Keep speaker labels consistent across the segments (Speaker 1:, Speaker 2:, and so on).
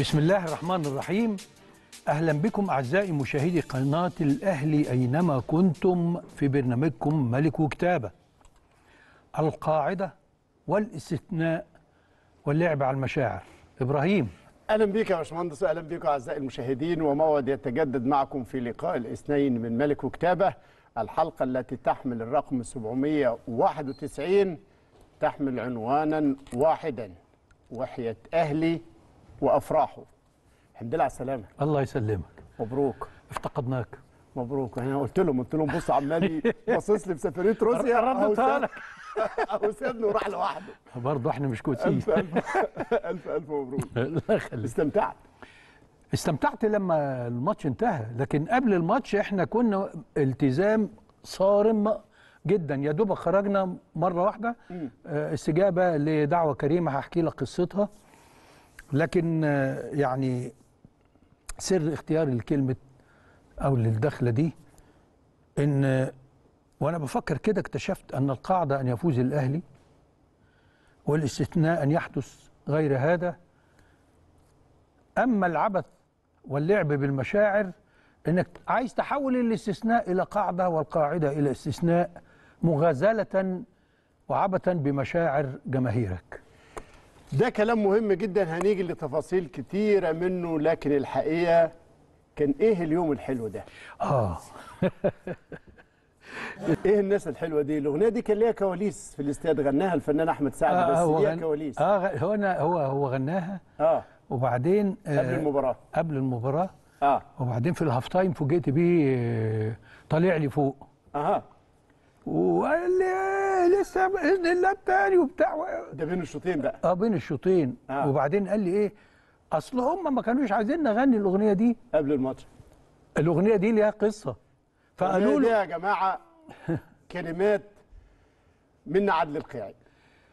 Speaker 1: بسم الله الرحمن الرحيم. أهلا بكم أعزائي مشاهدي قناة الأهلي أينما كنتم في برنامجكم ملك وكتابه القاعدة والاستثناء واللعب على المشاعر. إبراهيم.
Speaker 2: أهلا بك يا باشمهندس واهلا بكم أعزائي المشاهدين وموعد يتجدد معكم في لقاء الاثنين من ملك وكتابه الحلقة التي تحمل الرقم 791 تحمل عنوانا واحدا وحية أهلي وأفراحه. الحمد لله على السلامة.
Speaker 1: الله يسلمك.
Speaker 2: مبروك.
Speaker 1: افتقدناك.
Speaker 2: مبروك. أنا قلت لهم قلت لهم بص عمال باصص لي بسفريه روسيا.
Speaker 1: ردتها
Speaker 2: أهو
Speaker 1: لك.
Speaker 2: اهو سابني وراح لوحده.
Speaker 1: برضه إحنا مش كويسين
Speaker 2: الف الف الف ألف مبروك.
Speaker 1: الله يخليك.
Speaker 2: استمتعت.
Speaker 1: استمتعت لما الماتش انتهى لكن قبل الماتش إحنا كنا التزام صارم جدا. يا دوب خرجنا مرة واحدة. آه، استجابة لدعوة كريمة هحكي لك قصتها. لكن آه، يعني سر اختياري لكلمه أو للدخله دي إن آه، وأنا بفكر كده اكتشفت أن القاعدة أن يفوز الأهلي والاستثناء أن يحدث غير هذا. أما العبث واللعب بالمشاعر إنك عايز تحول الاستثناء إلى قاعدة والقاعدة إلى استثناء مغازلة وعبثا بمشاعر جماهيرك.
Speaker 2: ده كلام مهم جدا هنيجي لتفاصيل كتيرة منه لكن الحقيقة كان إيه اليوم الحلو ده؟
Speaker 1: آه.
Speaker 2: إيه الناس الحلوة دي؟ الأغنية دي كان ليها كواليس في الاستاد غناها الفنان أحمد سعد بس
Speaker 1: هو
Speaker 2: ليها
Speaker 1: غن-
Speaker 2: كواليس.
Speaker 1: آه هو أنا هو هو غناها.
Speaker 2: آه.
Speaker 1: وبعدين آه
Speaker 2: قبل المباراة.
Speaker 1: قبل المباراة.
Speaker 2: آه.
Speaker 1: وبعدين في ال half time فوجئت بيه آه، طالع لي فوق. أها. لي آه، لسه باذن الله التاني وبتاع.
Speaker 2: ده بين الشوطين بقى.
Speaker 1: آه بين الشوطين.
Speaker 2: آه.
Speaker 1: وبعدين قال لي إيه؟ أصل هم ما كانوش عايزين نغني الأغنية دي.
Speaker 2: قبل الماتش.
Speaker 1: الأغنية دي ليها قصة. فقالوا له
Speaker 2: يا جماعة كلمات من عدل القيعي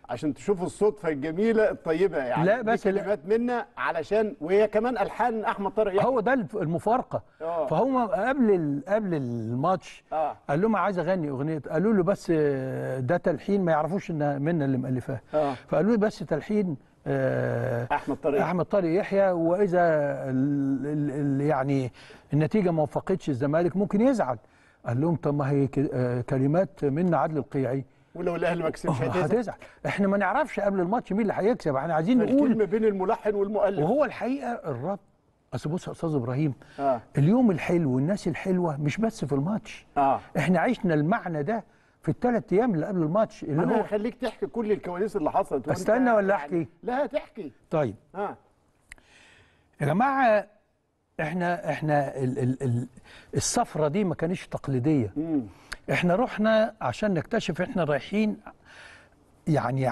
Speaker 2: عشان تشوفوا الصدفة الجميلة الطيبة يعني.
Speaker 1: لا، بس.
Speaker 2: كلمات منا علشان وهي كمان ألحان أحمد طارق يحيى
Speaker 1: هو ده المفارقة.
Speaker 2: آه.
Speaker 1: فهم قبل قبل الماتش
Speaker 2: آه.
Speaker 1: قال لهم عايز أغني أغنية قالوا له بس آه، ده تلحين ما يعرفوش إن منا اللي مؤلفاها
Speaker 2: آه.
Speaker 1: فقالوا له بس تلحين آه،
Speaker 2: أحمد طارق.
Speaker 1: أحمد طارق يحيى. وإذا ال ال ال يعني النتيجة ما وفقتش الزمالك ممكن يزعل. قال لهم طب ما هي آه، كلمات منا عدل القيعي.
Speaker 2: ولو الاهلي ما كسبش
Speaker 1: آه،
Speaker 2: هتزعل.
Speaker 1: هتزعل. إحنا ما نعرفش قبل الماتش مين اللي هيكسب. إحنا عايزين نقول
Speaker 2: الكلمة بين الملحن والمؤلف.
Speaker 1: وهو الحقيقة الرد أصل بص يا أستاذ إبراهيم
Speaker 2: آه.
Speaker 1: اليوم الحلو والناس الحلوة مش بس في الماتش.
Speaker 2: آه.
Speaker 1: إحنا عشنا المعنى ده في الثلاث أيام اللي قبل الماتش اللي
Speaker 2: أنا
Speaker 1: هو
Speaker 2: هخليك تحكي كل الكواليس اللي حصلت
Speaker 1: استنى ولا
Speaker 2: يعني-
Speaker 1: أحكي؟
Speaker 2: لا تحكي
Speaker 1: طيب.
Speaker 2: آه.
Speaker 1: يا جماعة إحنا إحنا ال ال ال السفره دي ما كانتش تقليدية.
Speaker 2: امم
Speaker 1: إحنا رحنا عشان نكتشف إحنا رايحين يعني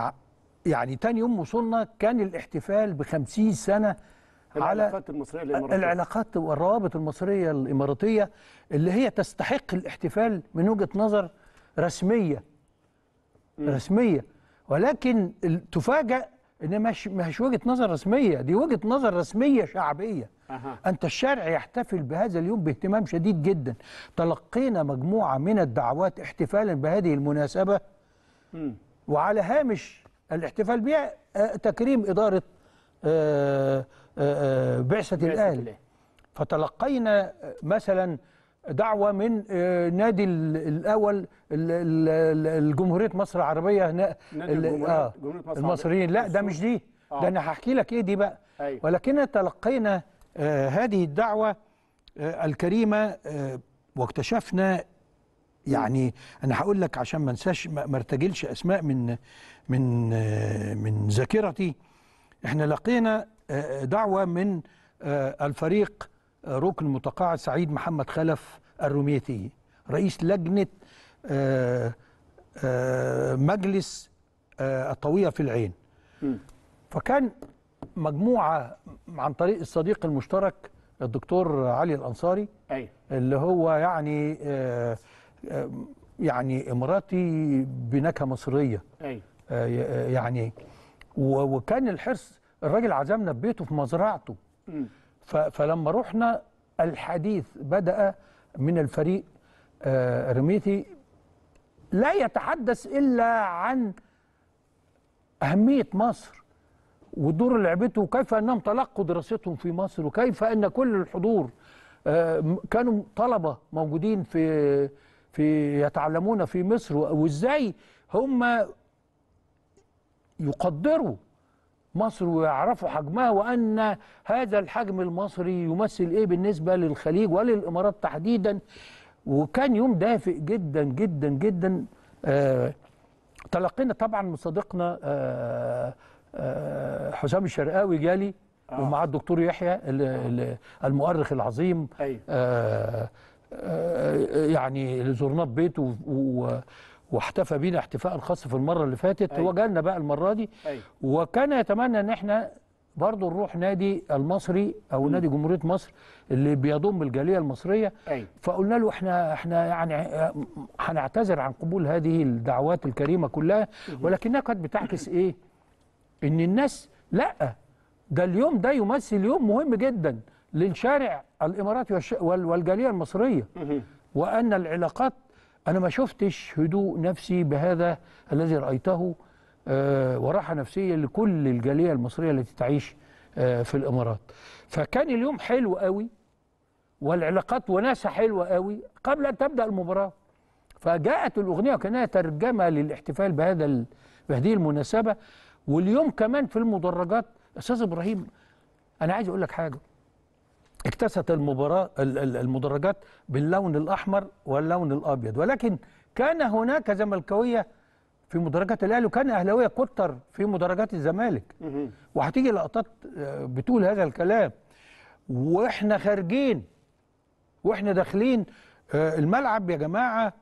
Speaker 1: يعني تاني يوم وصلنا كان الاحتفال ب 50 سنة على
Speaker 2: العلاقات المصرية الإماراتية.
Speaker 1: العلاقات والروابط المصرية الإماراتية اللي هي تستحق الاحتفال من وجهة نظر رسمية. رسمية. ولكن تفاجأ إن مش مش وجهة نظر رسمية دي وجهة نظر رسمية شعبية
Speaker 2: أها.
Speaker 1: أنت الشارع يحتفل بهذا اليوم باهتمام شديد جدا تلقينا مجموعة من الدعوات احتفالا بهذه المناسبة
Speaker 2: مم.
Speaker 1: وعلى هامش الاحتفال بها آه، تكريم إدارة آه، آه،
Speaker 2: بعثة
Speaker 1: الاهلي. فتلقينا مثلا دعوة من آه، نادي ال- الأول ال- ال- ال- الجمهورية مصر العربية نا-
Speaker 2: نادي
Speaker 1: ال-
Speaker 2: الجمهورية-
Speaker 1: آه، المصريين. لا ده مش دي.
Speaker 2: آه.
Speaker 1: ده أنا هحكي لك إيه دي بقى.
Speaker 2: أيوة.
Speaker 1: ولكن تلقينا آه، هذه الدعوة آه، الكريمة آه، واكتشفنا يعني أنا هقول لك عشان ما انساش ما ارتجلش أسماء من من من ذاكرتي. إحنا لقينا دعوة من الفريق ركن متقاعد سعيد محمد خلف الروميتي رئيس لجنة آه، آه، مجلس آه، الطوية في العين. فكان مجموعة عن طريق الصديق المشترك الدكتور علي الأنصاري
Speaker 2: أيوه.
Speaker 1: اللي هو يعني يعني إماراتي بنكهة مصرية.
Speaker 2: أيوه.
Speaker 1: آه، يعني وكان الحرص الراجل عزمنا في بيته في مزرعته. فلما رحنا الحديث بدأ من الفريق آه، رميتي لا يتحدث إلا عن أهمية مصر اللي لعبته وكيف أنهم تلقوا دراستهم في مصر وكيف أن كل الحضور آه، كانوا طلبة موجودين في في يتعلمون في مصر و- وإزاي هم يقدروا مصر ويعرفوا حجمها وأن هذا الحجم المصري يمثل إيه بالنسبة للخليج وللإمارات تحديدا. وكان يوم دافئ جدا جدا جدا. آه تلقينا طبعا من صديقنا آه آه حسام الشرقاوي جالي
Speaker 2: آه.
Speaker 1: ومع الدكتور يحيى ال- ال- المؤرخ العظيم.
Speaker 2: أيوه.
Speaker 1: آه آه يعني اللي زرناه في بيته واحتفى بينا احتفاء خاص في المرة اللي فاتت
Speaker 2: أيوة.
Speaker 1: هو جالنا بقى المرة دي.
Speaker 2: أيوه.
Speaker 1: وكان يتمنى إن إحنا برضه نروح نادي المصري أو نادي جمهورية مصر اللي بيضم الجالية المصرية.
Speaker 2: أيوه.
Speaker 1: فقلنا له إحنا إحنا يعني هنعتذر عن قبول هذه الدعوات الكريمة كلها ولكنها كانت بتعكس إيه؟ إن الناس لأ ده اليوم ده يمثل يوم مهم جدا للشارع الإماراتي والجالية
Speaker 2: المصرية.
Speaker 1: وأن العلاقات أنا ما شفتش هدوء نفسي بهذا الذي رأيته آه، وراحة نفسية لكل الجالية المصرية التي تعيش آه، في الإمارات. فكان اليوم حلو قوي والعلاقات وناسها حلوة قوي قبل أن تبدأ المباراة. فجاءت الأغنية وكأنها ترجمة للاحتفال بهذا بهذه المناسبة. واليوم كمان في المدرجات أستاذ إبراهيم أنا عايز أقول لك حاجة. اكتست المباراة ال- ال- المدرجات باللون الأحمر واللون الأبيض. ولكن كان هناك زملكاوية في مدرجات الأهلي وكان أهلاوية كتر في مدرجات الزمالك. وهتيجي لقطات آه، بتقول هذا الكلام. وإحنا خارجين وإحنا داخلين آه، الملعب يا جماعة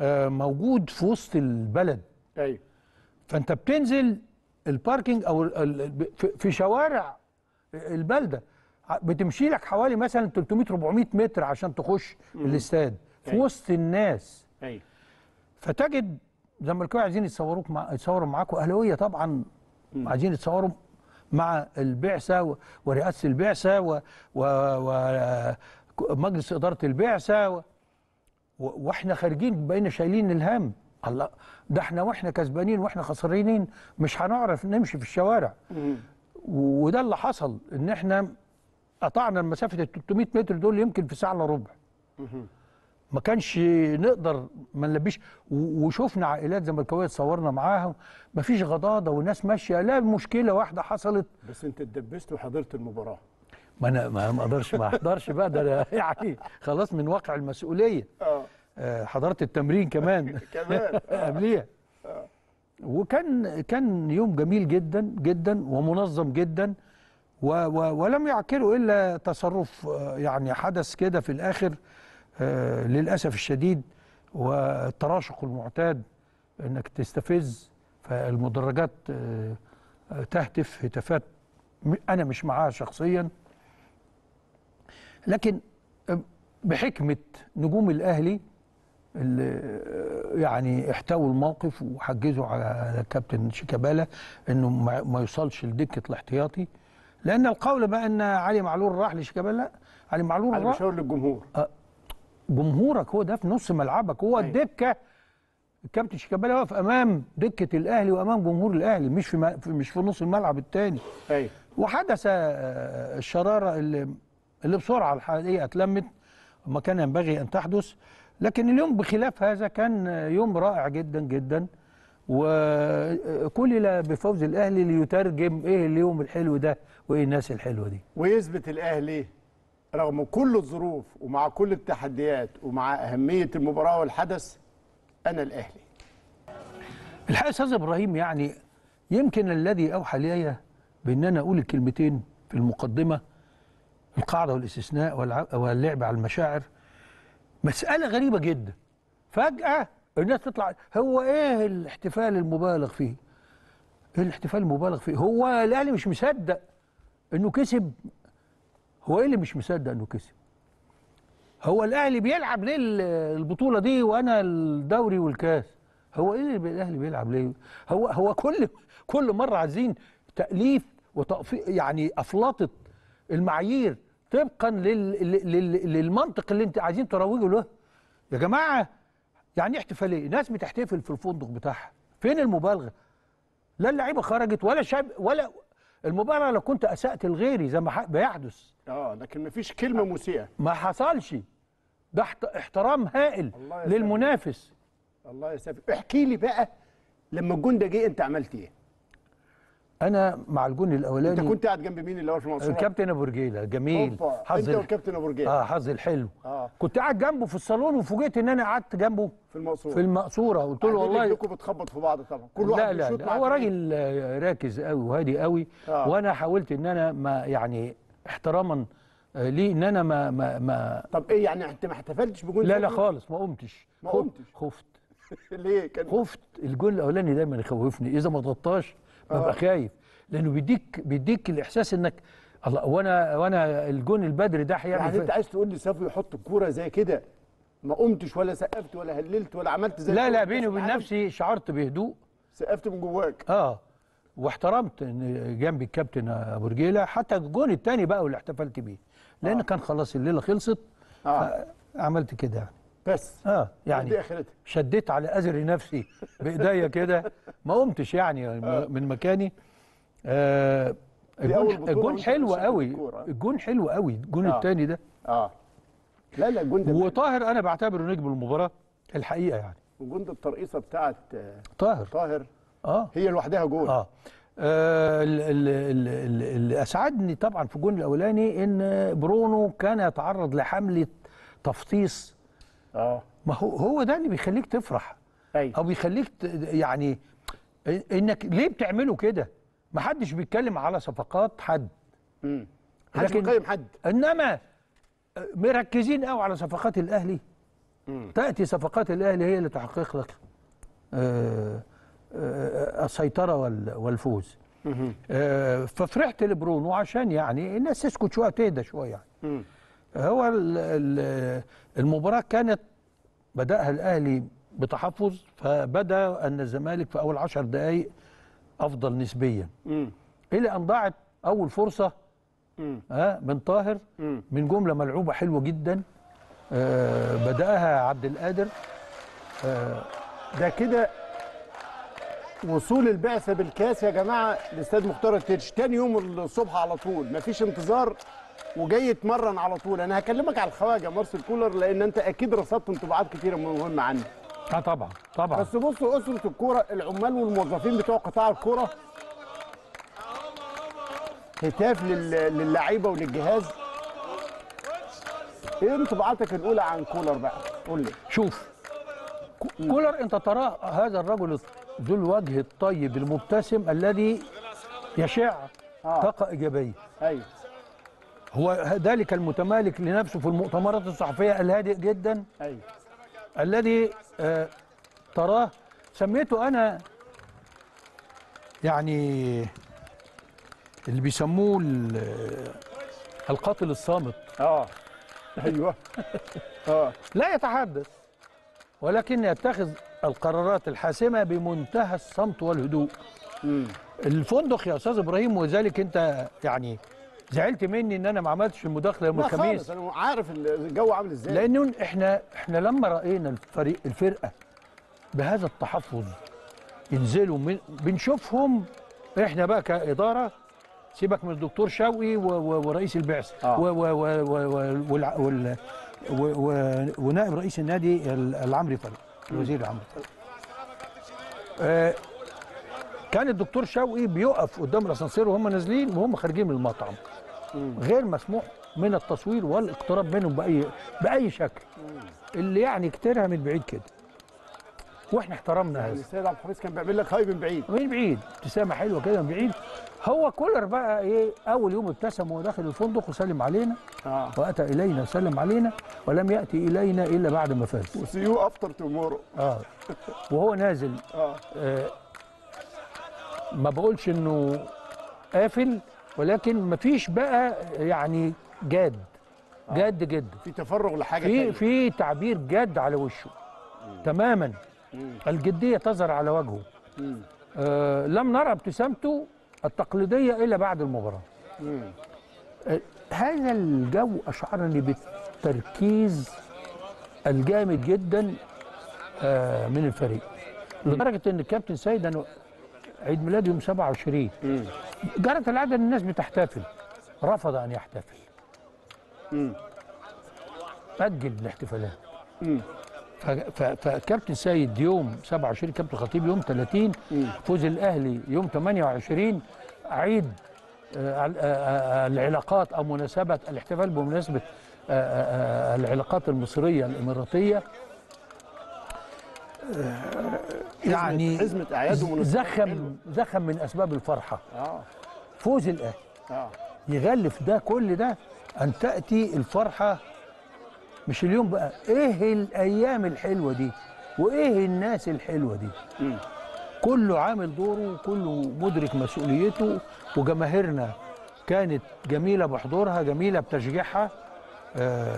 Speaker 1: آه، موجود في وسط البلد.
Speaker 2: أيوه.
Speaker 1: فأنت بتنزل ال parking ال- في- في شوارع البلدة. بتمشي لك حوالي مثلا 300 400 متر عشان تخش الاستاد. في
Speaker 2: أيوة.
Speaker 1: وسط الناس.
Speaker 2: أيوه.
Speaker 1: فتجد زملكاويه عايزين يتصوروك مع يتصوروا معاك واهلاويه طبعا عايزين يتصوروا مع البعثة و- ورئاسة البعثة و- و- ومجلس إدارة البعثة و- و- وإحنا خارجين بقينا شايلين الهم. الله ده إحنا وإحنا كسبانين وإحنا خسرانين مش هنعرف نمشي في الشوارع. وده اللي حصل إن إحنا قطعنا مسافه ال 300 متر دول يمكن في ساعة إلا ربع. ما كانش نقدر ما نلبيش وشفنا عائلات زملكاويه اتصورنا معاهم ما فيش غضاضة والناس ماشية لا مشكلة واحدة حصلت.
Speaker 2: بس انت اتدبست وحضرت المباراة.
Speaker 1: ما أنا ما أقدرش ما أحضرش بقى ده يعني خلاص من واقع المسؤولية.
Speaker 2: آه.
Speaker 1: آه، حضرت التمرين كمان.
Speaker 2: كمان.
Speaker 1: قبليها. وكان كان يوم جميل جدا جدا ومنظم جدا. و و ولم يعكره إلا تصرف آه، يعني حدث كده في الآخر آه، للأسف الشديد والتراشق المعتاد إنك تستفز فالمدرجات آه، تهتف هتافات أنا مش معاها شخصيا. لكن بحكمة نجوم الأهلي اللي يعني احتووا الموقف وحجزوا على الكابتن شيكابالا إنه ما يوصلش لدكة الاحتياطي. لأن القول بقى ان علي معلول راح لشيكابالا لا. علي معلول راح.
Speaker 2: مشاور للجمهور
Speaker 1: جمهورك هو ده في نص ملعبك هو
Speaker 2: أيوة.
Speaker 1: الدكه الكابتن شيكابالا واقف أمام دكة الأهلي وأمام جمهور الأهلي مش في مش في نص الملعب الثاني
Speaker 2: أيوه.
Speaker 1: وحدث آه، الشرارة اللي اللي بسرعة الحقيقة اتلمت ما كان ينبغي أن تحدث. لكن اليوم بخلاف هذا كان يوم رائع جدا جدا. وكلل بفوز الأهلي ليترجم إيه اليوم الحلو ده وإيه الناس الحلوة دي.
Speaker 2: ويثبت الأهلي رغم كل الظروف ومع كل التحديات ومع أهمية المباراة والحدث أنا
Speaker 1: الأهلي. الحقيقة أستاذ إبراهيم يعني يمكن الذي أوحى لي بأن أنا أقول الكلمتين في المقدمة القاعدة والاستثناء واللعب على المشاعر. مسألة غريبة جدا. فجأة الناس تطلع. هو إيه الاحتفال المبالغ فيه؟ إيه الاحتفال المبالغ فيه؟ هو الأهلي مش مصدق إنه كسب. هو إيه اللي مش مصدق إنه كسب؟ هو الأهلي بيلعب ليه ال- البطولة دي وأنا الدوري والكاس. هو إيه اللي الأهلي بيلعب ليه هو هو كل كل مرة عايزين تأليف وتقفي يعني أفلاطة المعايير طبقا لل لل للمنطق اللي أنت عايزين تروجوا له. يا جماعة يعني إيه احتفالية. ناس بتحتفل في الفندق بتاعها. فين المبالغة؟ لا اللعيبة خرجت ولا شاب ولا المباراة لو كنت أسأت لغيري زي ما بيحدث.
Speaker 2: آه لكن مفيش كلمة مسيئة.
Speaker 1: ما حصلش. ده احت- احترام هائل
Speaker 2: الله.
Speaker 1: للمنافس.
Speaker 2: الله يسافر احكي لي بقى لما الجون ده جه انت عملت إيه؟
Speaker 1: أنا مع الجون
Speaker 2: أنت
Speaker 1: الاولاني
Speaker 2: كنت قاعد جنب مين الأول في المنصورة؟
Speaker 1: الكابتن أبو رجيلة جميل. حظ
Speaker 2: أنت
Speaker 1: ال-
Speaker 2: والكابتن أبو رجال
Speaker 1: آه حظ الحلو.
Speaker 2: آه.
Speaker 1: كنت قاعد جنبه في الصالون وفوجئت إن أنا قعدت جنبه
Speaker 2: في المقصورة.
Speaker 1: في المقصورة. قلت له والله
Speaker 2: كلكم بتخبط في بعض طبعا. كل واحد
Speaker 1: لا لا, هو. راجل آه، راكز قوي وهادي قوي
Speaker 2: آه.
Speaker 1: وأنا حاولت إن أنا ما يعني احتراما آه، ليه إن أنا ما ما, ما
Speaker 2: طب إيه يعني أنت ما احتفلتش بجون
Speaker 1: لا لا؟ خالص ما قمتش.
Speaker 2: ما قمتش.
Speaker 1: خفت.
Speaker 2: ليه كان؟
Speaker 1: خفت. الجول الأولاني دايما يخوفني. إذا ما ضغطتش ببقى
Speaker 2: آه.
Speaker 1: خايف لأنه بيديك بيديك الإحساس إنك الله وأنا وأنا الجون البدري ده هيعمل
Speaker 2: يعني أنت عايز تقول لي صافي يحط الكورة زي كده؟ ما قمتش ولا سقفت ولا هللت ولا عملت زي
Speaker 1: لا لا بيني وبين؟ نفسي شعرت بهدوء.
Speaker 2: سقفت من جواك.
Speaker 1: آه واحترمت إن جنبي الكابتن ابو رجيله حتى الجون الثاني بقى واللي احتفلت بيه لأن
Speaker 2: آه.
Speaker 1: كان خلاص الليلة خلصت
Speaker 2: آه.
Speaker 1: عملت كده يعني.
Speaker 2: بس.
Speaker 1: آه
Speaker 2: دي
Speaker 1: يعني
Speaker 2: آخرتها.
Speaker 1: شديت على أزر نفسي بإيديا كده. ما قمتش يعني من مكاني. آه الجون, حلو قوي. الجون حلو قوي. الجون
Speaker 2: آه.
Speaker 1: الثاني ده.
Speaker 2: آه. لا لا الجون ده
Speaker 1: وطاهر أنا بعتبره نجم المباراة الحقيقة يعني.
Speaker 2: وجون ده الترقيصة بتاعت آه،
Speaker 1: طاهر.
Speaker 2: طاهر.
Speaker 1: آه.
Speaker 2: هي لوحدها جول
Speaker 1: آه. آه، ال- ال- ال- ال- اللي أسعدني طبعا في الجون الأولاني إن برونو كان يتعرض لحملة تفطيس
Speaker 2: آه.
Speaker 1: ما هو هو ده اللي بيخليك تفرح.
Speaker 2: أيوه
Speaker 1: أو بيخليك يعني إنك ليه بتعملوا كده؟ ما حدش بيتكلم على صفقات حد.
Speaker 2: امم
Speaker 1: لكن-
Speaker 2: بيقيم حد.
Speaker 1: إنما مركزين قوي على صفقات الأهلي.
Speaker 2: مم.
Speaker 1: تأتي صفقات الأهلي هي اللي تحقق لك آه، آه، السيطرة وال- والفوز. آه، ففرحت لبرونو عشان يعني الناس تسكت شوية تهدى شوية يعني.
Speaker 2: مم.
Speaker 1: هو ال- ال- المباراة كانت بدأها الأهلي بتحفظ فبدأ أن الزمالك في أول عشر دقائق أفضل نسبيا
Speaker 2: مم.
Speaker 1: إلى أن ضاعت أول فرصة
Speaker 2: مم.
Speaker 1: ها من طاهر
Speaker 2: مم.
Speaker 1: من جملة ملعوبة حلوة جدا آه، بدأها عبد القادر
Speaker 2: ده كده وصول البعثة بالكاس يا جماعة لاستاد مختار التتش تاني يوم الصبح على طول مفيش انتظار وجاي يتمرن على طول. أنا هكلمك على الخواجة مارسيل كولر لأن أنت أكيد رصدت انطباعات كتيرة مهمة عني
Speaker 1: آه طبعا طبعا.
Speaker 2: بس بصوا أسرة الكورة العمال والموظفين بتوع قطاع الكورة هتاف لل- للعيبة وللجهاز. إيه انطباعاتك الأولى عن كولر بقى؟ قول لي.
Speaker 1: شوف كو- كولر أنت ترى هذا الرجل ذو الوجه الطيب المبتسم الذي يشع
Speaker 2: آه.
Speaker 1: طاقة إيجابية.
Speaker 2: أيوه.
Speaker 1: هو ذلك المتمالك لنفسه في المؤتمرات الصحفية الهادئ جدا.
Speaker 2: أيوه
Speaker 1: الذي آه، تراه. سميته أنا يعني اللي بيسموه ال- القاتل الصامت.
Speaker 2: آه. أيوه. آه.
Speaker 1: لا يتحدث ولكن يتخذ القرارات الحاسمة بمنتهى الصمت والهدوء.
Speaker 2: امم
Speaker 1: الفندق يا أستاذ إبراهيم وذلك أنت يعني زعلت مني إن أنا ما عملتش المداخلة يوم الخميس.
Speaker 2: أنا عارف الجو عامل إزاي.
Speaker 1: لأنه إحنا إحنا لما رأينا الفريق الفرقة بهذا التحفظ ينزلوا من بنشوفهم. إحنا بقى كإدارة سيبك من الدكتور شوقي ورئيس البعثه
Speaker 2: آه.
Speaker 1: ونائب رئيس النادي ال- العمري فرق الوزير العمري فرق آه، كان الدكتور شوقي بيقف قدام الأسانسير وهم نازلين وهم خارجين من المطعم. غير مسموح من التصوير والاقتراب منهم باي بأي شكل. اللي يعني كتيرها من بعيد كده. وإحنا احترمنا
Speaker 2: يعني
Speaker 1: هذا.
Speaker 2: السيد عبد الحفيظ كان بيعمل لك hi من بعيد.
Speaker 1: من بعيد. ابتسامة حلوة كده من بعيد. هو كولر بقى إيه أول يوم ابتسم وهو داخل الفندق وسلم علينا.
Speaker 2: آه.
Speaker 1: وأتى إلينا وسلم علينا. ولم يأتي إلينا إلا بعد ما فاز.
Speaker 2: و see you after
Speaker 1: tomorrow آه. وهو نازل.
Speaker 2: آه.
Speaker 1: آه ما بقولش إنه قافل. ولكن ما فيش بقى يعني جاد جاد جدا.
Speaker 2: في تفرغ لحاجة
Speaker 1: في. في تعبير جاد على وشه. تماما. الجدية تظهر على وجهه.
Speaker 2: مم.
Speaker 1: آه لم نرى ابتسامته التقليدية إلا بعد المباراة.
Speaker 2: مم.
Speaker 1: آه هذا الجو أشعرني بالتركيز الجامد جدا آه من الفريق. لدرجة إن الكابتن سيد أنا عيد ميلادي يوم 27
Speaker 2: مم.
Speaker 1: جرت العادة إن الناس بتحتفل. رفض أن يحتفل. أجل الاحتفالات. فكابتن سيد يوم 27 كابتن خطيب يوم 30 فوز الأهلي يوم 28 عيد آه، آه، آه، العلاقات أو مناسبة الاحتفال بمناسبة العلاقات المصرية الإماراتية. يعني
Speaker 2: حزمة أعياد
Speaker 1: زخم زخم من أسباب الفرحة.
Speaker 2: آه.
Speaker 1: فوز الاهلي
Speaker 2: آه.
Speaker 1: يغلف ده كل ده أن تأتي الفرحة مش اليوم بقى. إيه الأيام الحلوة دي؟ وإيه الناس الحلوة دي؟ كله عامل دوره وكله مدرك مسؤوليته وجماهيرنا كانت جميلة بحضورها جميلة بتشجيعها. آه،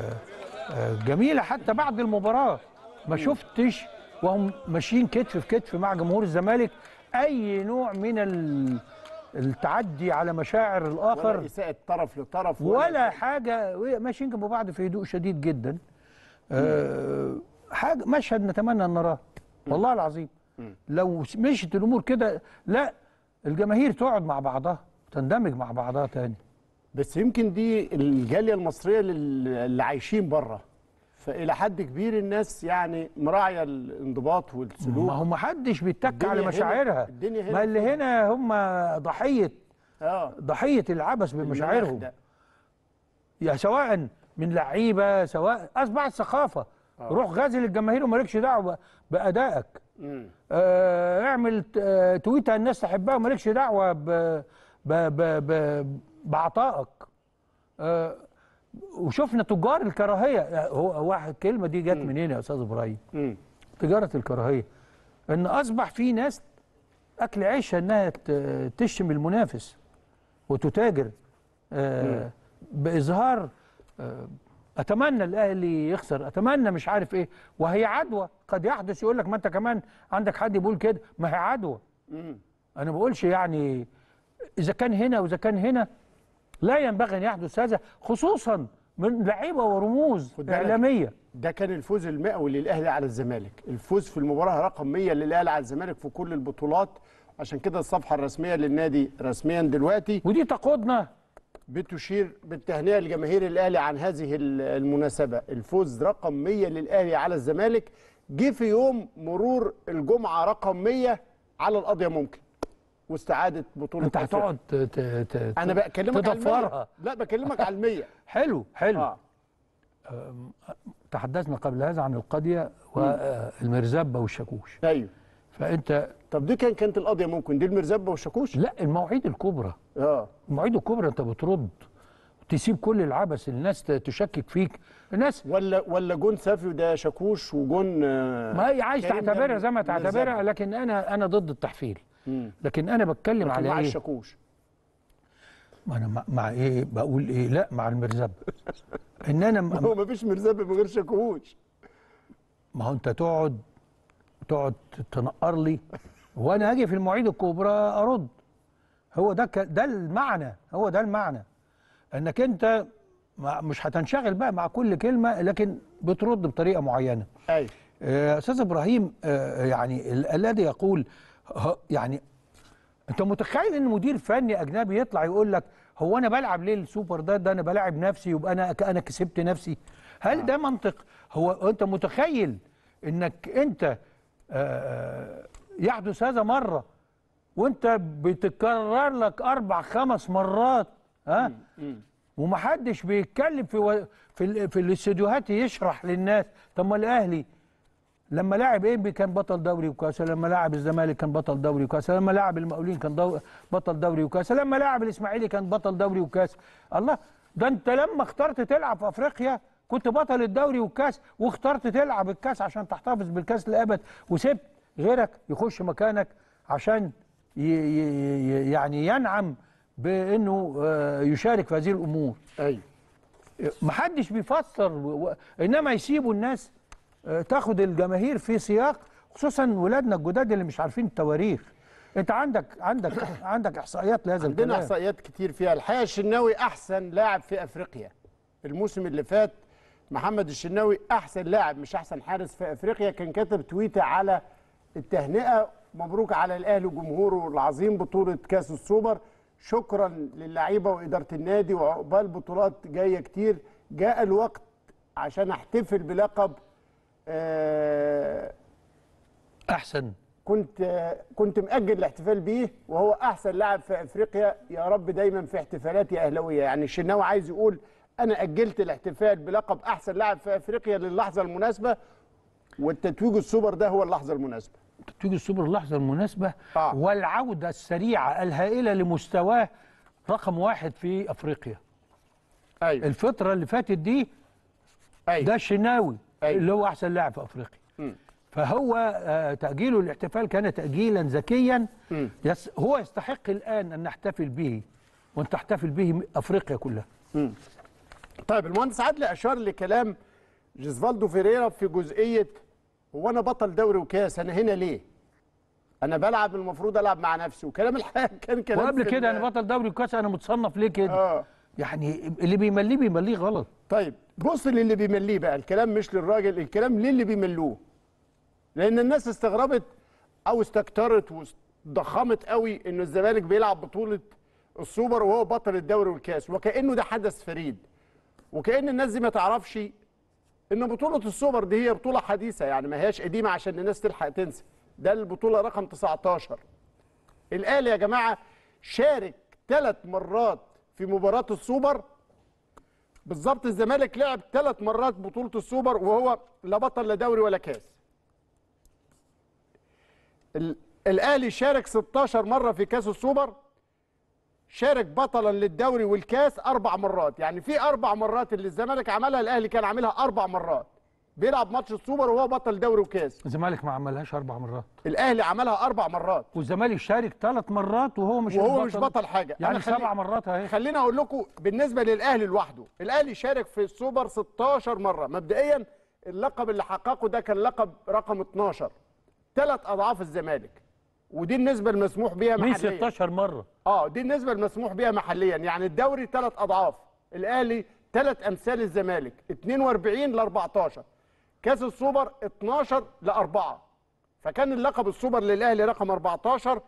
Speaker 1: آه، جميلة حتى بعد المباراة. ما شفتش وهم ماشيين كتف في كتف مع جمهور الزمالك. أي نوع من ال- التعدي على مشاعر الآخر؟
Speaker 2: ولا إساءة طرف لطرف
Speaker 1: ولا حاجة ماشيين جنب بعض في هدوء شديد جدا. أه حاجة مشهد نتمنى أن نراه. والله العظيم. لو مشيت الأمور كده لا الجماهير تقعد مع بعضها تندمج مع بعضها تاني.
Speaker 2: بس يمكن دي الجالية المصرية لل- اللي عايشين بره. فإلى حد كبير الناس يعني مراعية الانضباط والسلوك.
Speaker 1: ما هو ما حدش بيتك على مشاعرها.
Speaker 2: الدنيا هنا
Speaker 1: ما اللي هنا هم ضحيه
Speaker 2: آه.
Speaker 1: ضحية العبث بمشاعرهم. يا سواء من لعيبة سواء اصبحت ثقافه روح غازل الجماهير ومالكش دعوة
Speaker 2: بأدائك.
Speaker 1: آه، اعمل آه، تويته الناس تحبها ومالكش دعوة ب ب ب ب بعطائك. آه، وشفنا تجار الكراهية. هو واحد كلمة دي جت منين يا أستاذ
Speaker 2: إبراهيم.
Speaker 1: تجارة الكراهية. إن أصبح في ناس أكل عيشها إنها تشتم المنافس وتتاجر. آه، بإظهار آه، أتمنى الأهلي يخسر. أتمنى مش عارف إيه. وهي عدوى. قد يحدث يقول لك ما أنت كمان عندك حد يقول كده. ما هي عدوى. أنا ما بقولش يعني إذا كان هنا وإذا كان هنا لا ينبغي أن يحدث هذا خصوصا من لعيبة ورموز. إعلامية.
Speaker 2: ده كان الفوز المئوي للأهلي على الزمالك. الفوز في المباراة رقم 100 للأهلي على الزمالك في كل البطولات. عشان كده الصفحة الرسمية للنادي رسميا دلوقتي.
Speaker 1: ودي تقودنا.
Speaker 2: بتشير بالتهنئة لجماهير الأهلي عن هذه ال- المناسبة. الفوز رقم 100 للأهلي على الزمالك. جه في يوم مرور الجمعة رقم 100 على القضية ممكن. واستعادة بطولة
Speaker 1: انت. هتقعد
Speaker 2: أنا بكلمك.
Speaker 1: تضفرها
Speaker 2: لا بكلمك على المية
Speaker 1: حلو حلو.
Speaker 2: آه.
Speaker 1: تحدثنا قبل هذا عن القضية والمرزبة والشاكوش.
Speaker 2: أيوه.
Speaker 1: فأنت
Speaker 2: طب دي كان كانت القضية ممكن دي المرزبة والشاكوش؟
Speaker 1: لا المواعيد الكبرى.
Speaker 2: آه.
Speaker 1: المواعيد الكبرى انت بترد. تسيب كل العبث الناس تشكك فيك. الناس
Speaker 2: ولا ولا جون سافيو ده شاكوش وجون آه،
Speaker 1: ما هي عايز تعتبرها زي ما. تعتبرها لكن أنا أنا ضد التحفيل. لكن أنا بتكلم على
Speaker 2: مع
Speaker 1: إيه؟
Speaker 2: الشاكوش
Speaker 1: ما أنا مع, مع إيه؟ بقول إيه؟ لا مع المرزبه إن أنا
Speaker 2: هو مفيش مرزبه من غير شاكوش.
Speaker 1: ما هو أنت تقعد تقعد تنقر لي وأنا أجي في المواعيد الكبرى أرد. هو ده ك... ده المعنى هو ده المعنى. إنك أنت ما- مش هتنشغل بقى مع كل كلمة لكن بترد بطريقة معينة.
Speaker 2: أيوه.
Speaker 1: آه، أستاذ إبراهيم آه، يعني ال- الذي يقول يعني انت متخيل ان مدير فني اجنبي يطلع يقول لك هو أنا بلعب ليه السوبر ده ده أنا بلاعب نفسي يبقى أنا أنا كسبت نفسي؟ هل ده منطق؟ هو انت متخيل انك انت آه، يحدث هذا مرة وانت بتكرر لك أربع خمس مرات ها؟ ومحدش بيتكلم في و... في ال... في الاستديوهات يشرح للناس. طب ما الاهلي لما لاعب انبي كان بطل دوري وكأس لما لاعب الزمالك كان بطل دوري وكأس لما لاعب المقاولين كان دو... بطل دوري وكأس لما لاعب الإسماعيلي كان بطل دوري وكأس. الله ده أنت لما اخترت تلعب في أفريقيا كنت بطل الدوري والكاس واخترت تلعب الكأس عشان تحتفظ بالكأس للابد وسبت غيرك يخش مكانك عشان ي... ي... ي... يعني ينعم بإنه آه، يشارك في هذه الأمور.
Speaker 2: أيوه
Speaker 1: محدش بيفسر و... و... إنما يسيبوا الناس تاخد الجماهير في سياق خصوصا ولادنا الجداد اللي مش عارفين التواريخ. انت عندك عندك عندك احصائيات لهذا
Speaker 2: عندنا
Speaker 1: الكلام.
Speaker 2: احصائيات كتير فيها. الحقيقة الشناوي أحسن لاعب في أفريقيا. الموسم اللي فات محمد الشناوي أحسن لاعب مش أحسن حارس في أفريقيا. كان كاتب تويتة على التهنئة. مبروك على الأهلي وجمهوره العظيم بطولة كأس السوبر. شكرا للعيبة وإدارة النادي وعقبال بطولات جاية كتير. جاء الوقت عشان أحتفل بلقب
Speaker 1: أحسن.
Speaker 2: كنت آه كنت مأجل الاحتفال بيه وهو أحسن لاعب في أفريقيا. يا رب دايما في احتفالاتي أهلاوية. يعني الشناوي عايز يقول أنا أجلت الاحتفال بلقب أحسن لاعب في أفريقيا للحظة المناسبة والتتويج السوبر ده هو اللحظة المناسبة.
Speaker 1: تيجي السوبر اللحظة المناسبة
Speaker 2: آه.
Speaker 1: والعودة السريعة الهائلة لمستواه رقم واحد في أفريقيا.
Speaker 2: أيوه.
Speaker 1: الفترة اللي فاتت دي
Speaker 2: أيوه.
Speaker 1: ده الشناوي.
Speaker 2: أيوة.
Speaker 1: اللي هو أحسن لاعب في أفريقيا
Speaker 2: مم.
Speaker 1: فهو آه، تاجيله الاحتفال كان تاجيلا ذكيا. yes هو يستحق الآن أن نحتفل به وأن تحتفل به أفريقيا كلها
Speaker 2: طيب المهندس عادل أشار لكلام جيزفالدو فيريرا في جزئية هو أنا بطل دوري وكاس أنا هنا ليه؟ أنا بلعب المفروض ألعب مع نفسي وكلام الحقيقة كان كلام
Speaker 1: وقبل كده أنا بطل دوري وكاس أنا متصنف ليه كده
Speaker 2: آه
Speaker 1: يعني اللي بيمليه بيمليه غلط
Speaker 2: طيب بص للي بيمليه بقى الكلام مش للراجل الكلام للي بيملوه. لأن الناس استغربت أو استكترت وضخمت قوي إن الزمالك بيلعب بطولة السوبر وهو بطل الدوري والكاس وكأنه ده حدث فريد. وكأن الناس دي ما تعرفش إن بطولة السوبر دي هي بطولة حديثة يعني ما هياش قديمة عشان الناس تلحق تنسى. ده البطولة رقم 19 الأهلي يا جماعة شارك ثلاث مرات في مباراة السوبر بالظبط الزمالك لعب ثلاث مرات بطولة السوبر وهو لا بطل لا دوري ولا كاس. ال- الأهلي شارك 16 مرة في كاس السوبر شارك بطلا للدوري والكاس أربع مرات، يعني في أربع مرات اللي الزمالك عملها الأهلي كان عاملها أربع مرات. بيلعب ماتش السوبر وهو بطل دوري وكاس.
Speaker 1: الزمالك ما عملهاش أربع مرات.
Speaker 2: الأهلي عملها أربع مرات.
Speaker 1: والزمالك شارك ثلاث مرات وهو مش
Speaker 2: وهو مش بطل حاجة.
Speaker 1: يعني
Speaker 2: خلي-
Speaker 1: سبع مرات أهي.
Speaker 2: خليني أقول لكم بالنسبة للأهلي لوحده الأهلي شارك في السوبر 16 مرة. مبدئيا اللقب اللي حققه ده كان لقب رقم 12 ثلاث أضعاف الزمالك. ودي النسبة المسموح بيها
Speaker 1: من
Speaker 2: محليا.
Speaker 1: 16 مرة؟
Speaker 2: آه دي النسبة المسموح بيها محليا. يعني الدوري ثلاث أضعاف. الأهلي ثلاث أمثال الزمالك. 42 ل 14 كاس السوبر 12 ل 4 فكان اللقب السوبر للأهلي رقم 14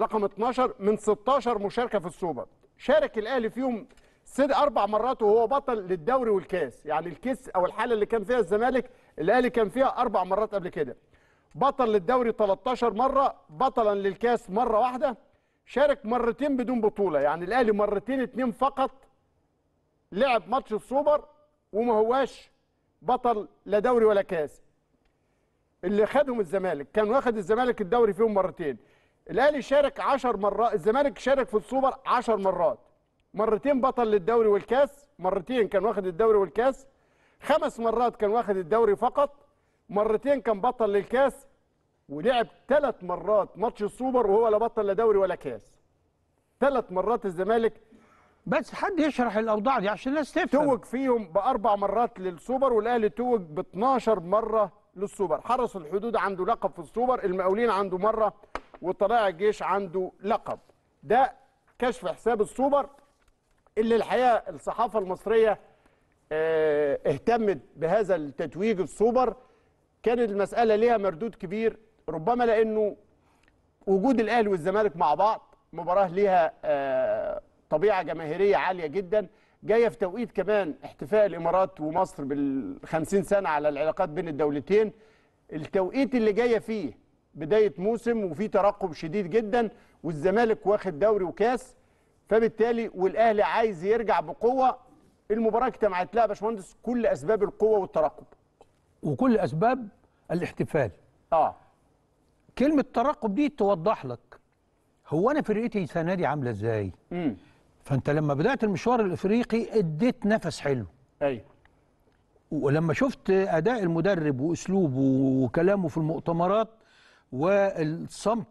Speaker 2: رقم 12 من 16 مشاركة في السوبر. شارك الأهلي فيهم ست أربع مرات وهو بطل للدوري والكاس. يعني الكيس أو الحالة اللي كان فيها الزمالك الأهلي كان فيها أربع مرات قبل كده. بطل للدوري 13 مرة بطلا للكاس مرة واحدة. شارك مرتين بدون بطولة. يعني الأهلي مرتين اتنين فقط لعب ماتش السوبر وما هواش بطل لا دوري ولا كاس. اللي خدهم الزمالك كان واخد الزمالك الدوري فيهم مرتين. الأهلي شارك 10 مرات الزمالك شارك في السوبر 10 مرات. مرتين بطل للدوري والكاس مرتين كان واخد الدوري والكاس. خمس مرات كان واخد الدوري فقط مرتين كان بطل للكاس ولعب ثلاث مرات ماتش السوبر وهو لا بطل لا دوري ولا كاس. ثلاث مرات الزمالك
Speaker 1: بس حد يشرح الأوضاع دي عشان الناس تفهم.
Speaker 2: توج فيهم بأربع مرات للسوبر والاهلي توج ب 12 مرة للسوبر. حرس الحدود عنده لقب في السوبر المقاولين عنده مرة وطلائع الجيش عنده لقب. ده كشف حساب السوبر اللي الحقيقة الصحافة المصرية آه، اهتمت بهذا التتويج السوبر. كانت المسألة ليها مردود كبير ربما لأنه وجود الأهلي والزمالك مع بعض مباراة ليها آه، طبيعة جماهيرية عالية جدا. جاية في توقيت كمان احتفاء الإمارات ومصر بال 50 سنة على العلاقات بين الدولتين. التوقيت اللي جاية فيه بداية موسم وفي ترقب شديد جدا والزمالك واخد دوري وكاس. فبالتالي والأهلي عايز يرجع بقوة. المباراة اجتمعت لها باشمهندس كل أسباب القوة والترقب.
Speaker 1: وكل أسباب الاحتفال.
Speaker 2: آه.
Speaker 1: كلمة ترقب دي توضح لك هو أنا فرقتي السنة دي عاملة إزاي.
Speaker 2: امم
Speaker 1: فانت لما بدأت المشوار الإفريقي اديت نفس حلو.
Speaker 2: أيوه
Speaker 1: ولما شفت أداء المدرب وأسلوبه وكلامه في المؤتمرات والصمت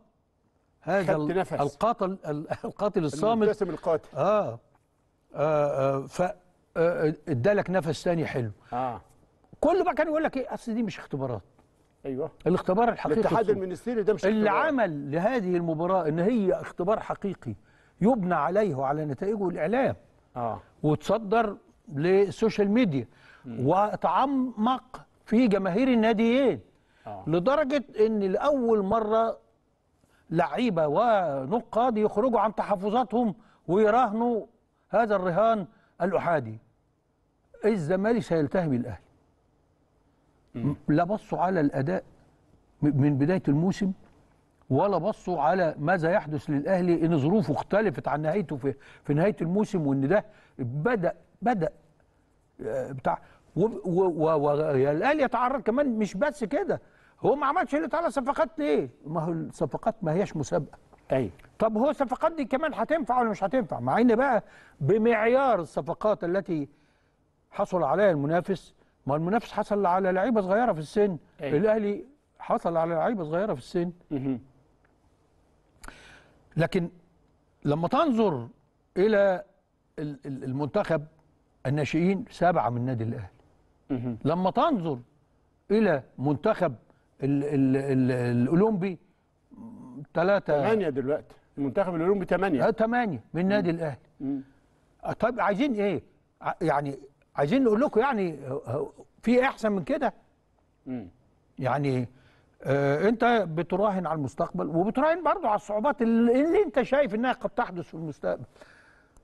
Speaker 1: هذا
Speaker 2: نفس.
Speaker 1: القاتل ال- القاتل الصامت.
Speaker 2: المبتسم القاتل.
Speaker 1: آه, آه, آه ف آه، ادالك نفس تاني حلو.
Speaker 2: آه.
Speaker 1: كل بقى كان يقول لك إيه أصل دي مش اختبارات.
Speaker 2: أيوه.
Speaker 1: الاختبار الحقيقي
Speaker 2: الاتحاد. المنستيري ده مش
Speaker 1: اللي
Speaker 2: اختبار.
Speaker 1: عمل لهذه المباراة إن هي اختبار حقيقي. يبنى عليه وعلى نتائجه الإعلام
Speaker 2: آه.
Speaker 1: وتصدر للسوشيال ميديا وتعمق في جماهير الناديين
Speaker 2: آه.
Speaker 1: لدرجة إن لأول مرة لعيبة ونقاد يخرجوا عن تحفظاتهم ويراهنوا هذا الرهان الأحادي. الزمالك سيلتهم الاهلي م- لا بصوا على الأداء م- من بداية الموسم ولا بصوا على ماذا يحدث للأهلي إن ظروفه اختلفت عن نهايته في في نهاية الموسم وإن ده بدا بدأ آه، بتاع والأهلي يتعرض كمان مش بس كده هو ما عملش اللي تعالى صفقات ليه؟ ما هو الصفقات ما هياش مسابقة
Speaker 2: أيوه
Speaker 1: طب هو الصفقات دي كمان هتنفع ولا مش هتنفع؟ مع إن بقى بمعيار الصفقات التي حصل عليها المنافس ما المنافس حصل على لعيبة صغيرة في السن
Speaker 2: أيوة.
Speaker 1: الأهلي حصل على لعيبة صغيرة في السن. لكن لما تنظر إلى ال- ال- المنتخب الناشئين سبعه من النادي
Speaker 2: الأهلي.
Speaker 1: لما تنظر إلى منتخب ال ال ال الأولمبي ثلاثة
Speaker 2: ثمانية دلوقتي المنتخب الأولمبي ثمانية
Speaker 1: ثمانية من النادي
Speaker 2: الأهلي.
Speaker 1: آه، طيب عايزين إيه؟ يعني عايزين نقول لكم يعني هو في أحسن من كده؟ يعني آه انت بتراهن على المستقبل وبتراهن برضه على الصعوبات اللي, انت شايف انها قد تحدث في المستقبل.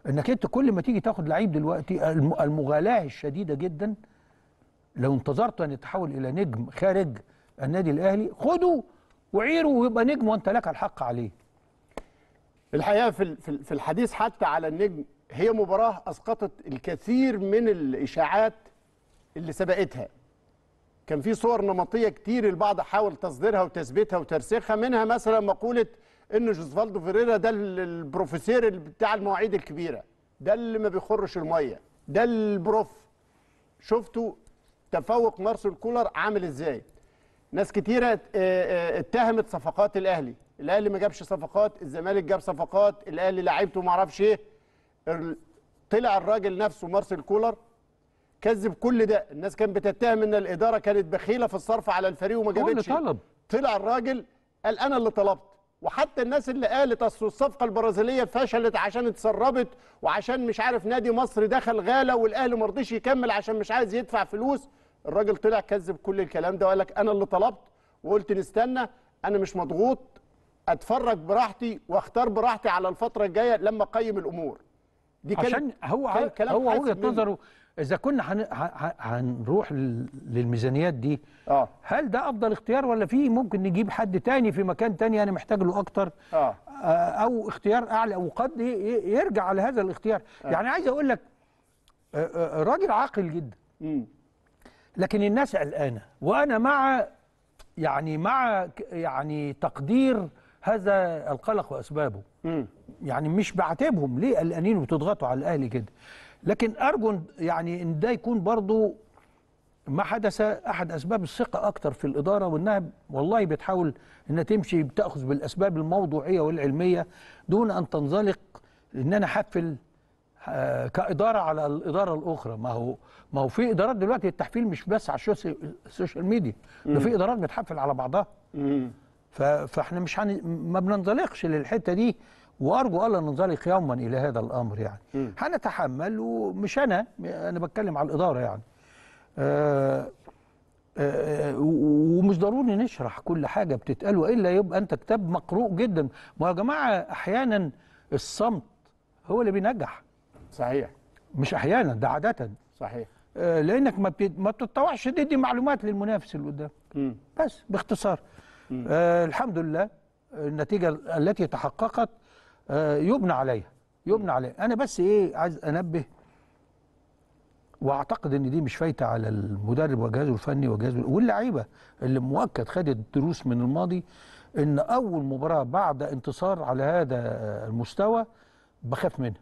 Speaker 1: انك انت كل ما تيجي تاخد لعيب دلوقتي الم- المغالاه الشديده جدا لو انتظرت ان يتحول إلى نجم خارج النادي الاهلي خده وعيره ويبقى نجم وانت لك الحق عليه.
Speaker 2: الحقيقة في في الحديث حتى على النجم هي مباراة أسقطت الكثير من الإشاعات اللي سبقتها كان في صور نمطية كتير البعض حاول تصديرها وتثبيتها وترسيخها منها مثلا مقولة إن جوزفالدو فيريرا ده ال- البروفيسور اللي بتاع المواعيد الكبيرة ده اللي ما بيخرش المية ده البروف. شفتوا تفوق مارسيل كولر عامل إزاي؟ ناس كتيرة آه، آه، اتهمت صفقات الأهلي الأهلي ما جابش صفقات الزمالك جاب صفقات الأهلي لعيبته ما أعرفش إيه طلع الراجل نفسه مارسيل كولر كذب كل ده. الناس كانت بتتهم إن الإدارة كانت بخيلة في الصرف على الفريق وما جابتش.
Speaker 1: طلب.
Speaker 2: طلع الراجل قال أنا اللي طلبت. وحتى الناس اللي قالت أصل الصفقة البرازيلية فشلت عشان اتسربت وعشان مش عارف نادي مصر دخل غاله والأهلي ما رضيش يكمل عشان مش عايز يدفع فلوس. الراجل طلع كذب كل الكلام ده وقال لك أنا اللي طلبت. وقلت نستنى. أنا مش مضغوط. أتفرج براحتي وأختار براحتي على الفترة الجاية لما أقيم الأمور. دي
Speaker 1: عشان هو
Speaker 2: كان
Speaker 1: هو,
Speaker 2: وجهة.
Speaker 1: نظره إذا كنا هن هنروح لل- للميزانيات دي
Speaker 2: آه.
Speaker 1: هل ده أفضل اختيار ولا في ممكن نجيب حد تاني في مكان تاني أنا محتاج له أكتر؟
Speaker 2: آه.
Speaker 1: آه، أو اختيار أعلى أو قد ي- ي- يرجع على هذا الاختيار. يعني عايز أقول لك آه، آه، راجل عاقل جدا.
Speaker 2: امم
Speaker 1: لكن الناس قلقانة وأنا مع يعني مع يعني تقدير هذا القلق وأسبابه.
Speaker 2: امم
Speaker 1: يعني مش بعاتبهم ليه؟ قلقانين وبتضغطوا على الأهلي كده. لكن ارجو إن- يعني إن ده يكون برضو ما حدث أحد أسباب الثقة أكتر في الإدارة وإنها والله بتحاول إنها تمشي بتأخذ بالأسباب الموضوعية والعلمية دون أن تنزلق إن أنا حفل آه، كإدارة على الإدارة الأخرى. ما هو ما هو في إدارات دلوقتي التحفيل مش بس على السوشيال ميديا ده في إدارات بتحفل على بعضها. فإحنا مش هن... ما بننزلقش للحتة دي. وأرجو الا ننزلق يوما إلى هذا الأمر يعني. هنتحمل ومش أنا أنا بتكلم على الإدارة يعني. آه آه و- ومش ضروري نشرح كل حاجة بتتقال وإلا يبقى أنت كتاب مقروء جدا. ما يا جماعة أحيانا الصمت هو اللي بينجح.
Speaker 2: صحيح.
Speaker 1: مش أحيانا ده عاده.
Speaker 2: صحيح.
Speaker 1: آه لأنك ما بت... ما بتتطوعش تدي معلومات للمنافس اللي قدام. بس باختصار. آه الحمد لله النتيجة التي تحققت آه يبنى عليها يبنى عليها. أنا بس إيه عايز أنبه وأعتقد إن دي مش فايتة على المدرب وجهازه الفني وجهازه واللعيبة اللي مؤكد خدت دروس من الماضي إن أول مباراة بعد انتصار على هذا المستوى بخاف منها.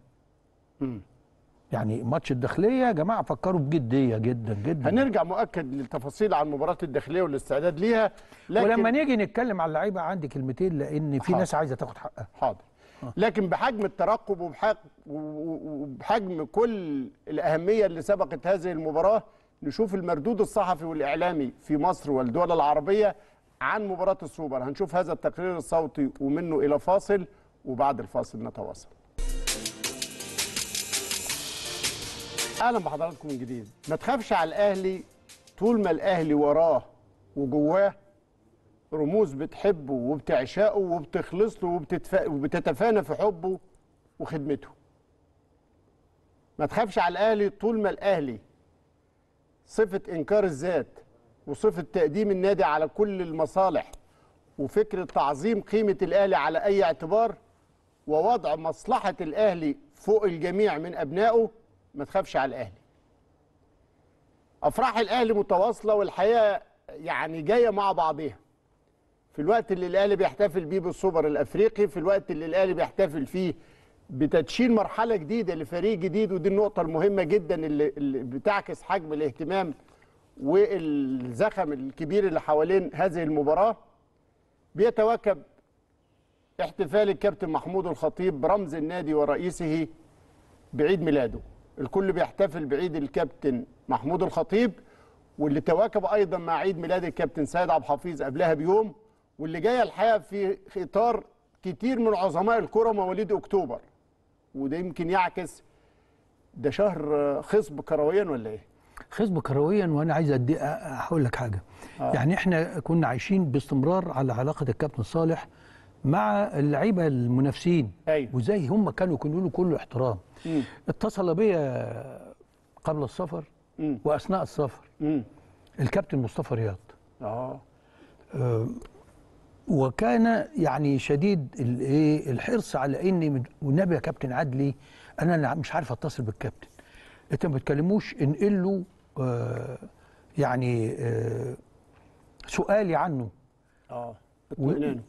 Speaker 1: يعني ماتش الداخلية يا جماعة فكروا بجدية جدا جدا.
Speaker 2: هنرجع مؤكد للتفاصيل عن مباراة الداخلية والاستعداد ليها لكن
Speaker 1: ولما نيجي نتكلم على اللعيبة عندي كلمتين لأن في
Speaker 2: حاضر.
Speaker 1: ناس عايزة تاخد حقها.
Speaker 2: حاضر. لكن بحجم الترقب وبحجم, كل الأهمية اللي سبقت هذه المباراة نشوف المردود الصحفي والإعلامي في مصر والدول العربية عن مباراة السوبر. هنشوف هذا التقرير الصوتي ومنه إلى فاصل وبعد الفاصل نتواصل. أهلا بحضراتكم من جديد. ما تخافش على الأهلي طول ما الأهلي وراه وجواه رموز بتحبه وبتعشقه وبتخلص له وبتتف... وبتتفانى في حبه وخدمته. ما تخافش على الأهلي طول ما الأهلي صفة إنكار الذات وصفة تقديم النادي على كل المصالح وفكره تعظيم قيمة الأهلي على أي اعتبار ووضع مصلحة الأهلي فوق الجميع من أبنائه ما تخافش على الأهلي. أفراح الأهلي متواصلة والحقيقة يعني جاية مع بعضها في الوقت اللي الأهلي بيحتفل بيه بالسوبر الأفريقي في الوقت اللي الأهلي بيحتفل فيه بتدشين مرحلة جديدة لفريق جديد ودي النقطة المهمة جدا اللي, بتعكس حجم الاهتمام والزخم الكبير اللي حوالين هذه المباراة. بيتواكب احتفال الكابتن محمود الخطيب برمز النادي ورئيسه بعيد ميلاده. الكل بيحتفل بعيد الكابتن محمود الخطيب واللي تواكب أيضا مع عيد ميلاد الكابتن سيد عبد الحفيظ قبلها بيوم واللي جاية الحقيقة في اطار كتير من عظماء الكرة مواليد أكتوبر وده يمكن يعكس ده شهر خصب كرويا ولا إيه؟
Speaker 1: خصب كرويا وأنا عايز أدي أ- هقول لك حاجة آه. يعني إحنا كنا عايشين باستمرار على علاقة الكابتن صالح مع اللعيبة المنافسين
Speaker 2: أيوة.
Speaker 1: وزي هم كانوا يكونوا له كل احترام. اتصل بيا قبل السفر. وأثناء السفر الكابتن مصطفى رياض
Speaker 2: آه
Speaker 1: وكان يعني شديد الايه الحرص على إني والنبي يا كابتن عدلي أنا مش عارف أتصل بالكابتن. انت ما بتكلموش انقل له آه يعني آه سؤالي عنه.
Speaker 2: آه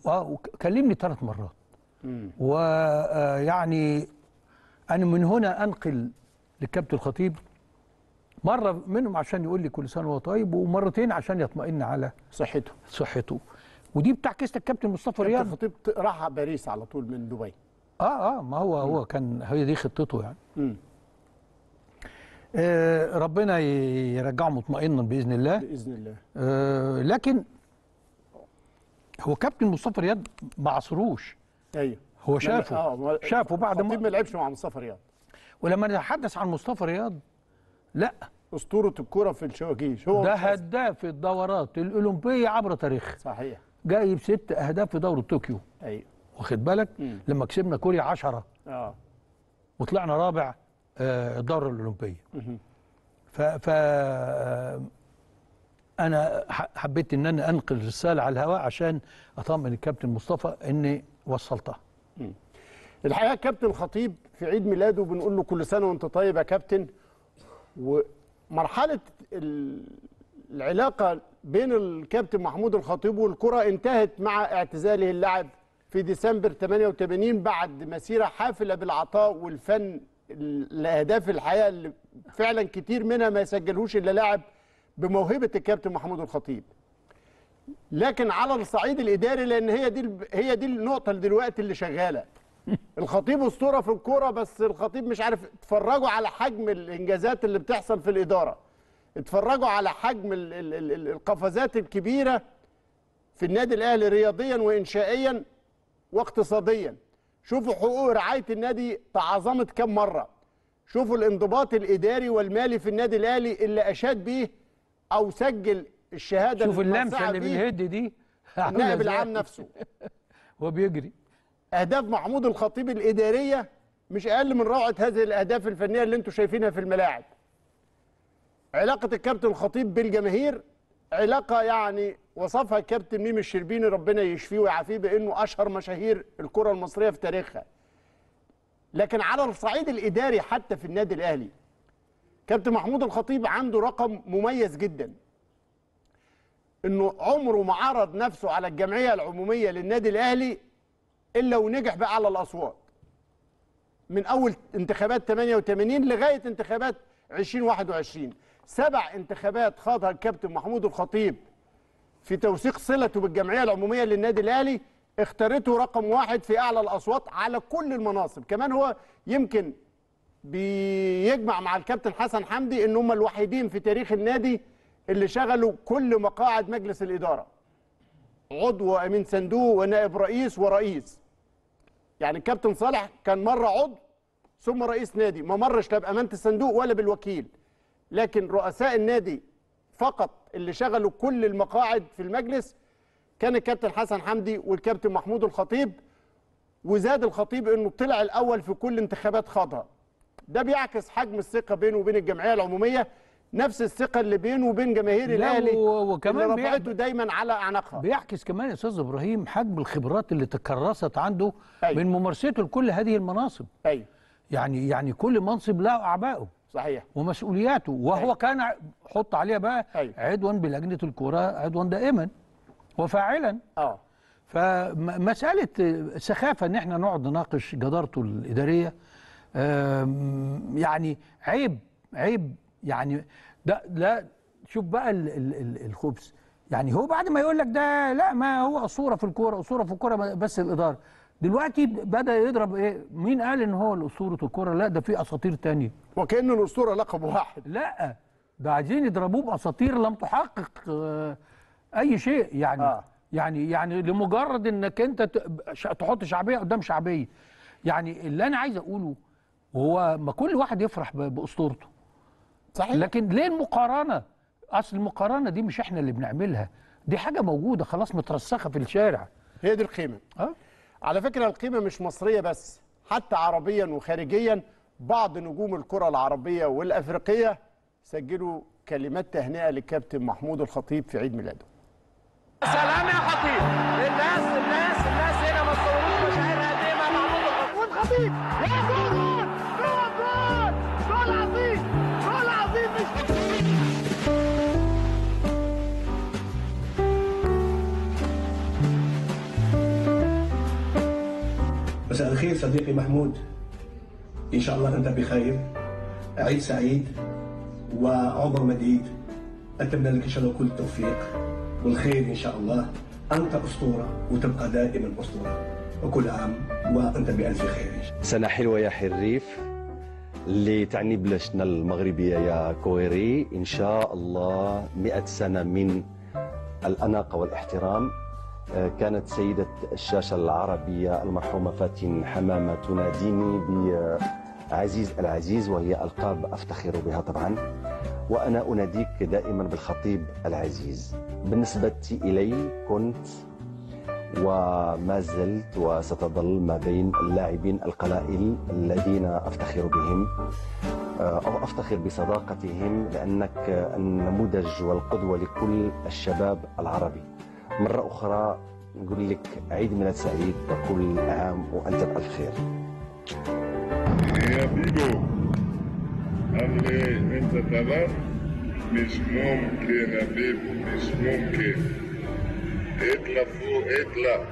Speaker 1: آه وكلمني ثلاث مرات. ويعني أنا من هنا أنقل للكابتن الخطيب مرة منهم عشان يقول لي كل سنة وهو طيب ومرتين عشان يطمئن على
Speaker 2: صحته.
Speaker 1: صحته. ودي بتعكس مصطفى
Speaker 2: كابتن
Speaker 1: رياض.
Speaker 2: الخطيب راح باريس على طول من دبي.
Speaker 1: آه آه ما هو هو كان هي دي خطته يعني. آه ربنا يرجعه مطمئنا بإذن الله.
Speaker 2: بإذن الله.
Speaker 1: آه لكن هو كابتن مصطفى رياض ما عصروش.
Speaker 2: أيوه.
Speaker 1: هو شافه.
Speaker 2: ما-
Speaker 1: شافه بعد
Speaker 2: ما
Speaker 1: ما
Speaker 2: لعبش مع مصطفى رياض.
Speaker 1: ولما نتحدث عن مصطفى رياض لا.
Speaker 2: أسطورة الكرة في الشواكيش. هو
Speaker 1: ده هداف الدورات الأولمبية عبر تاريخ
Speaker 2: صحيح.
Speaker 1: جايب ست أهداف في دوره طوكيو.
Speaker 2: أيوه.
Speaker 1: واخد بالك؟
Speaker 2: مم.
Speaker 1: لما كسبنا كوريا 10
Speaker 2: آه.
Speaker 1: وطلعنا رابع آه، الدوره الاولمبيه
Speaker 2: مهم.
Speaker 1: ف, ف آه، أنا ح- حبيت إن أنا أنقل رسالة على الهواء عشان اطمن الكابتن مصطفى إني وصلتها.
Speaker 2: الحقيقة كابتن الخطيب في عيد ميلاده بنقول له كل سنة وأنت طيب يا كابتن. ومرحلة ال- العلاقة بين الكابتن محمود الخطيب والكرة انتهت مع اعتزاله اللعب في ديسمبر 88 بعد مسيرة حافلة بالعطاء والفن ال- الاهداف الحقيقة اللي فعلا كتير منها ما يسجلهوش إلا لاعب بموهبة الكابتن محمود الخطيب. لكن على الصعيد الإداري لأن هي دي هي دي النقطة اللي دلوقتي اللي شغالة. الخطيب أسطورة في الكورة بس الخطيب مش عارف اتفرجوا على حجم الإنجازات اللي بتحصل في الإدارة. اتفرجوا على حجم ال- ال- ال- ال- القفزات الكبيرة في النادي الأهلي رياضيا وانشائيا واقتصاديا. شوفوا حقوق رعاية النادي تعظمت كم مرة. شوفوا الانضباط الإداري والمالي في النادي الأهلي اللي أشاد بيه أو سجل الشهادة
Speaker 1: شوف
Speaker 2: اللمسة
Speaker 1: اللي بالهد دي.
Speaker 2: النائب. العام نفسه.
Speaker 1: وهو بيجري.
Speaker 2: أهداف محمود الخطيب الإدارية مش أقل من روعة هذه الأهداف الفنية اللي أنتم شايفينها في الملاعب. علاقة الكابتن الخطيب بالجماهير علاقة يعني وصفها الكابتن ميم الشربيني ربنا يشفيه ويعافيه بأنه أشهر مشاهير الكرة المصرية في تاريخها. لكن على الصعيد الإداري حتى في النادي الأهلي كابتن محمود الخطيب عنده رقم مميز جدا. إنه عمره ما عرض نفسه على الجمعية العمومية للنادي الأهلي إلا ونجح باعلى الأصوات. من أول انتخابات 88 لغاية انتخابات 2021 سبع انتخابات خاضها الكابتن محمود الخطيب في توثيق صلته بالجمعية العمومية للنادي الأهلي اختارته رقم واحد في أعلى الأصوات على كل المناصب. كمان هو يمكن بيجمع مع الكابتن حسن حمدي إن هم الوحيدين في تاريخ النادي اللي شغلوا كل مقاعد مجلس الإدارة. عضو وأمين صندوق ونائب رئيس ورئيس. يعني الكابتن صالح كان مرة عضو ثم رئيس نادي ما مرش لا بأمانة الصندوق ولا بالوكيل. لكن رؤساء النادي فقط اللي شغلوا كل المقاعد في المجلس كان الكابتن حسن حمدي والكابتن محمود الخطيب وزاد الخطيب إنه طلع الأول في كل انتخابات خاضها. ده بيعكس حجم الثقة بينه وبين الجمعية العمومية نفس الثقة اللي بينه وبين جماهير
Speaker 1: لا، الأهلي وكمان
Speaker 2: اللي رفعته دايما على أعناقها.
Speaker 1: بيعكس كمان يا أستاذ إبراهيم حجم الخبرات اللي تكرست عنده
Speaker 2: أيوة.
Speaker 1: من ممارسته لكل هذه المناصب.
Speaker 2: أيوه.
Speaker 1: يعني يعني كل منصب له اعبائه
Speaker 2: صحيح.
Speaker 1: ومسؤولياته وهو
Speaker 2: أيوة.
Speaker 1: كان حط عليها بقى
Speaker 2: أيوة.
Speaker 1: عضوا بلجنة الكرة عضوا دائما وفاعلا.
Speaker 2: آه.
Speaker 1: فمسألة سخافة إن إحنا نقعد نناقش جدارته الإدارية يعني عيب عيب يعني ده لا شوف بقى ال- ال- ال- الخبز يعني هو بعد ما يقول لك ده لا ما هو أسطورة في الكورة أسطورة في الكورة بس الإدارة. دلوقتي بدأ يضرب إيه؟ مين قال إن هو اسطوره الكورة؟ لا ده في أساطير تانية.
Speaker 2: وكأن الأسطورة لقب واحد.
Speaker 1: لا ده عايزين يضربوه بأساطير لم تحقق آه، أي شيء. يعني
Speaker 2: آه.
Speaker 1: يعني يعني لمجرد إنك أنت تحط شعبية قدام شعبية. يعني اللي أنا عايز أقوله هو ما كل واحد يفرح بأسطورته.
Speaker 2: صحيح.
Speaker 1: لكن ليه المقارنة؟ أصل المقارنة دي مش إحنا اللي بنعملها. دي حاجة موجودة خلاص مترسخة في الشارع.
Speaker 2: هي دي القيمه
Speaker 1: آه.
Speaker 2: على فكرة القيمة مش مصرية بس حتى عربيا وخارجيا بعض نجوم الكرة العربية والأفريقية سجلوا كلمات تهنئة للكابتن محمود الخطيب في عيد ميلاده.
Speaker 3: سلام يا خطيب. الناس الناس الناس هنا تصوروش مشاعرها قد محمود الخطيب.
Speaker 4: مساء الخير صديقي محمود. إن شاء الله أنت بخير. عيد سعيد وعمر مديد. أتمنى لك إن شاء الله كل التوفيق والخير إن شاء الله. أنت أسطورة وتبقى دائما أسطورة. وكل عام وأنت بألف خير.
Speaker 5: سنة حلوة يا حريف اللي تعني بلشنا المغربية يا كويري. إن شاء الله مئة سنة من الأناقة والإحترام. كانت سيدة الشاشة العربية المرحومة فاتن حمامة تناديني بعزيز العزيز وهي ألقاب أفتخر بها طبعا وأنا أناديك دائما بالخطيب العزيز بالنسبة إلي كنت وما زلت وستظل ما بين اللاعبين القلائل الذين أفتخر بهم آه، أو أفتخر بصداقتهم لأنك النموذج والقدوة لكل الشباب العربي. مرة أخرى نقول لك عيد ميلاد سعيد وكل عام وأنت بألف خير.
Speaker 6: يا عامل إيه انت تمام مش ممكن يا بيبو مش ممكن اطلع فوق اطلع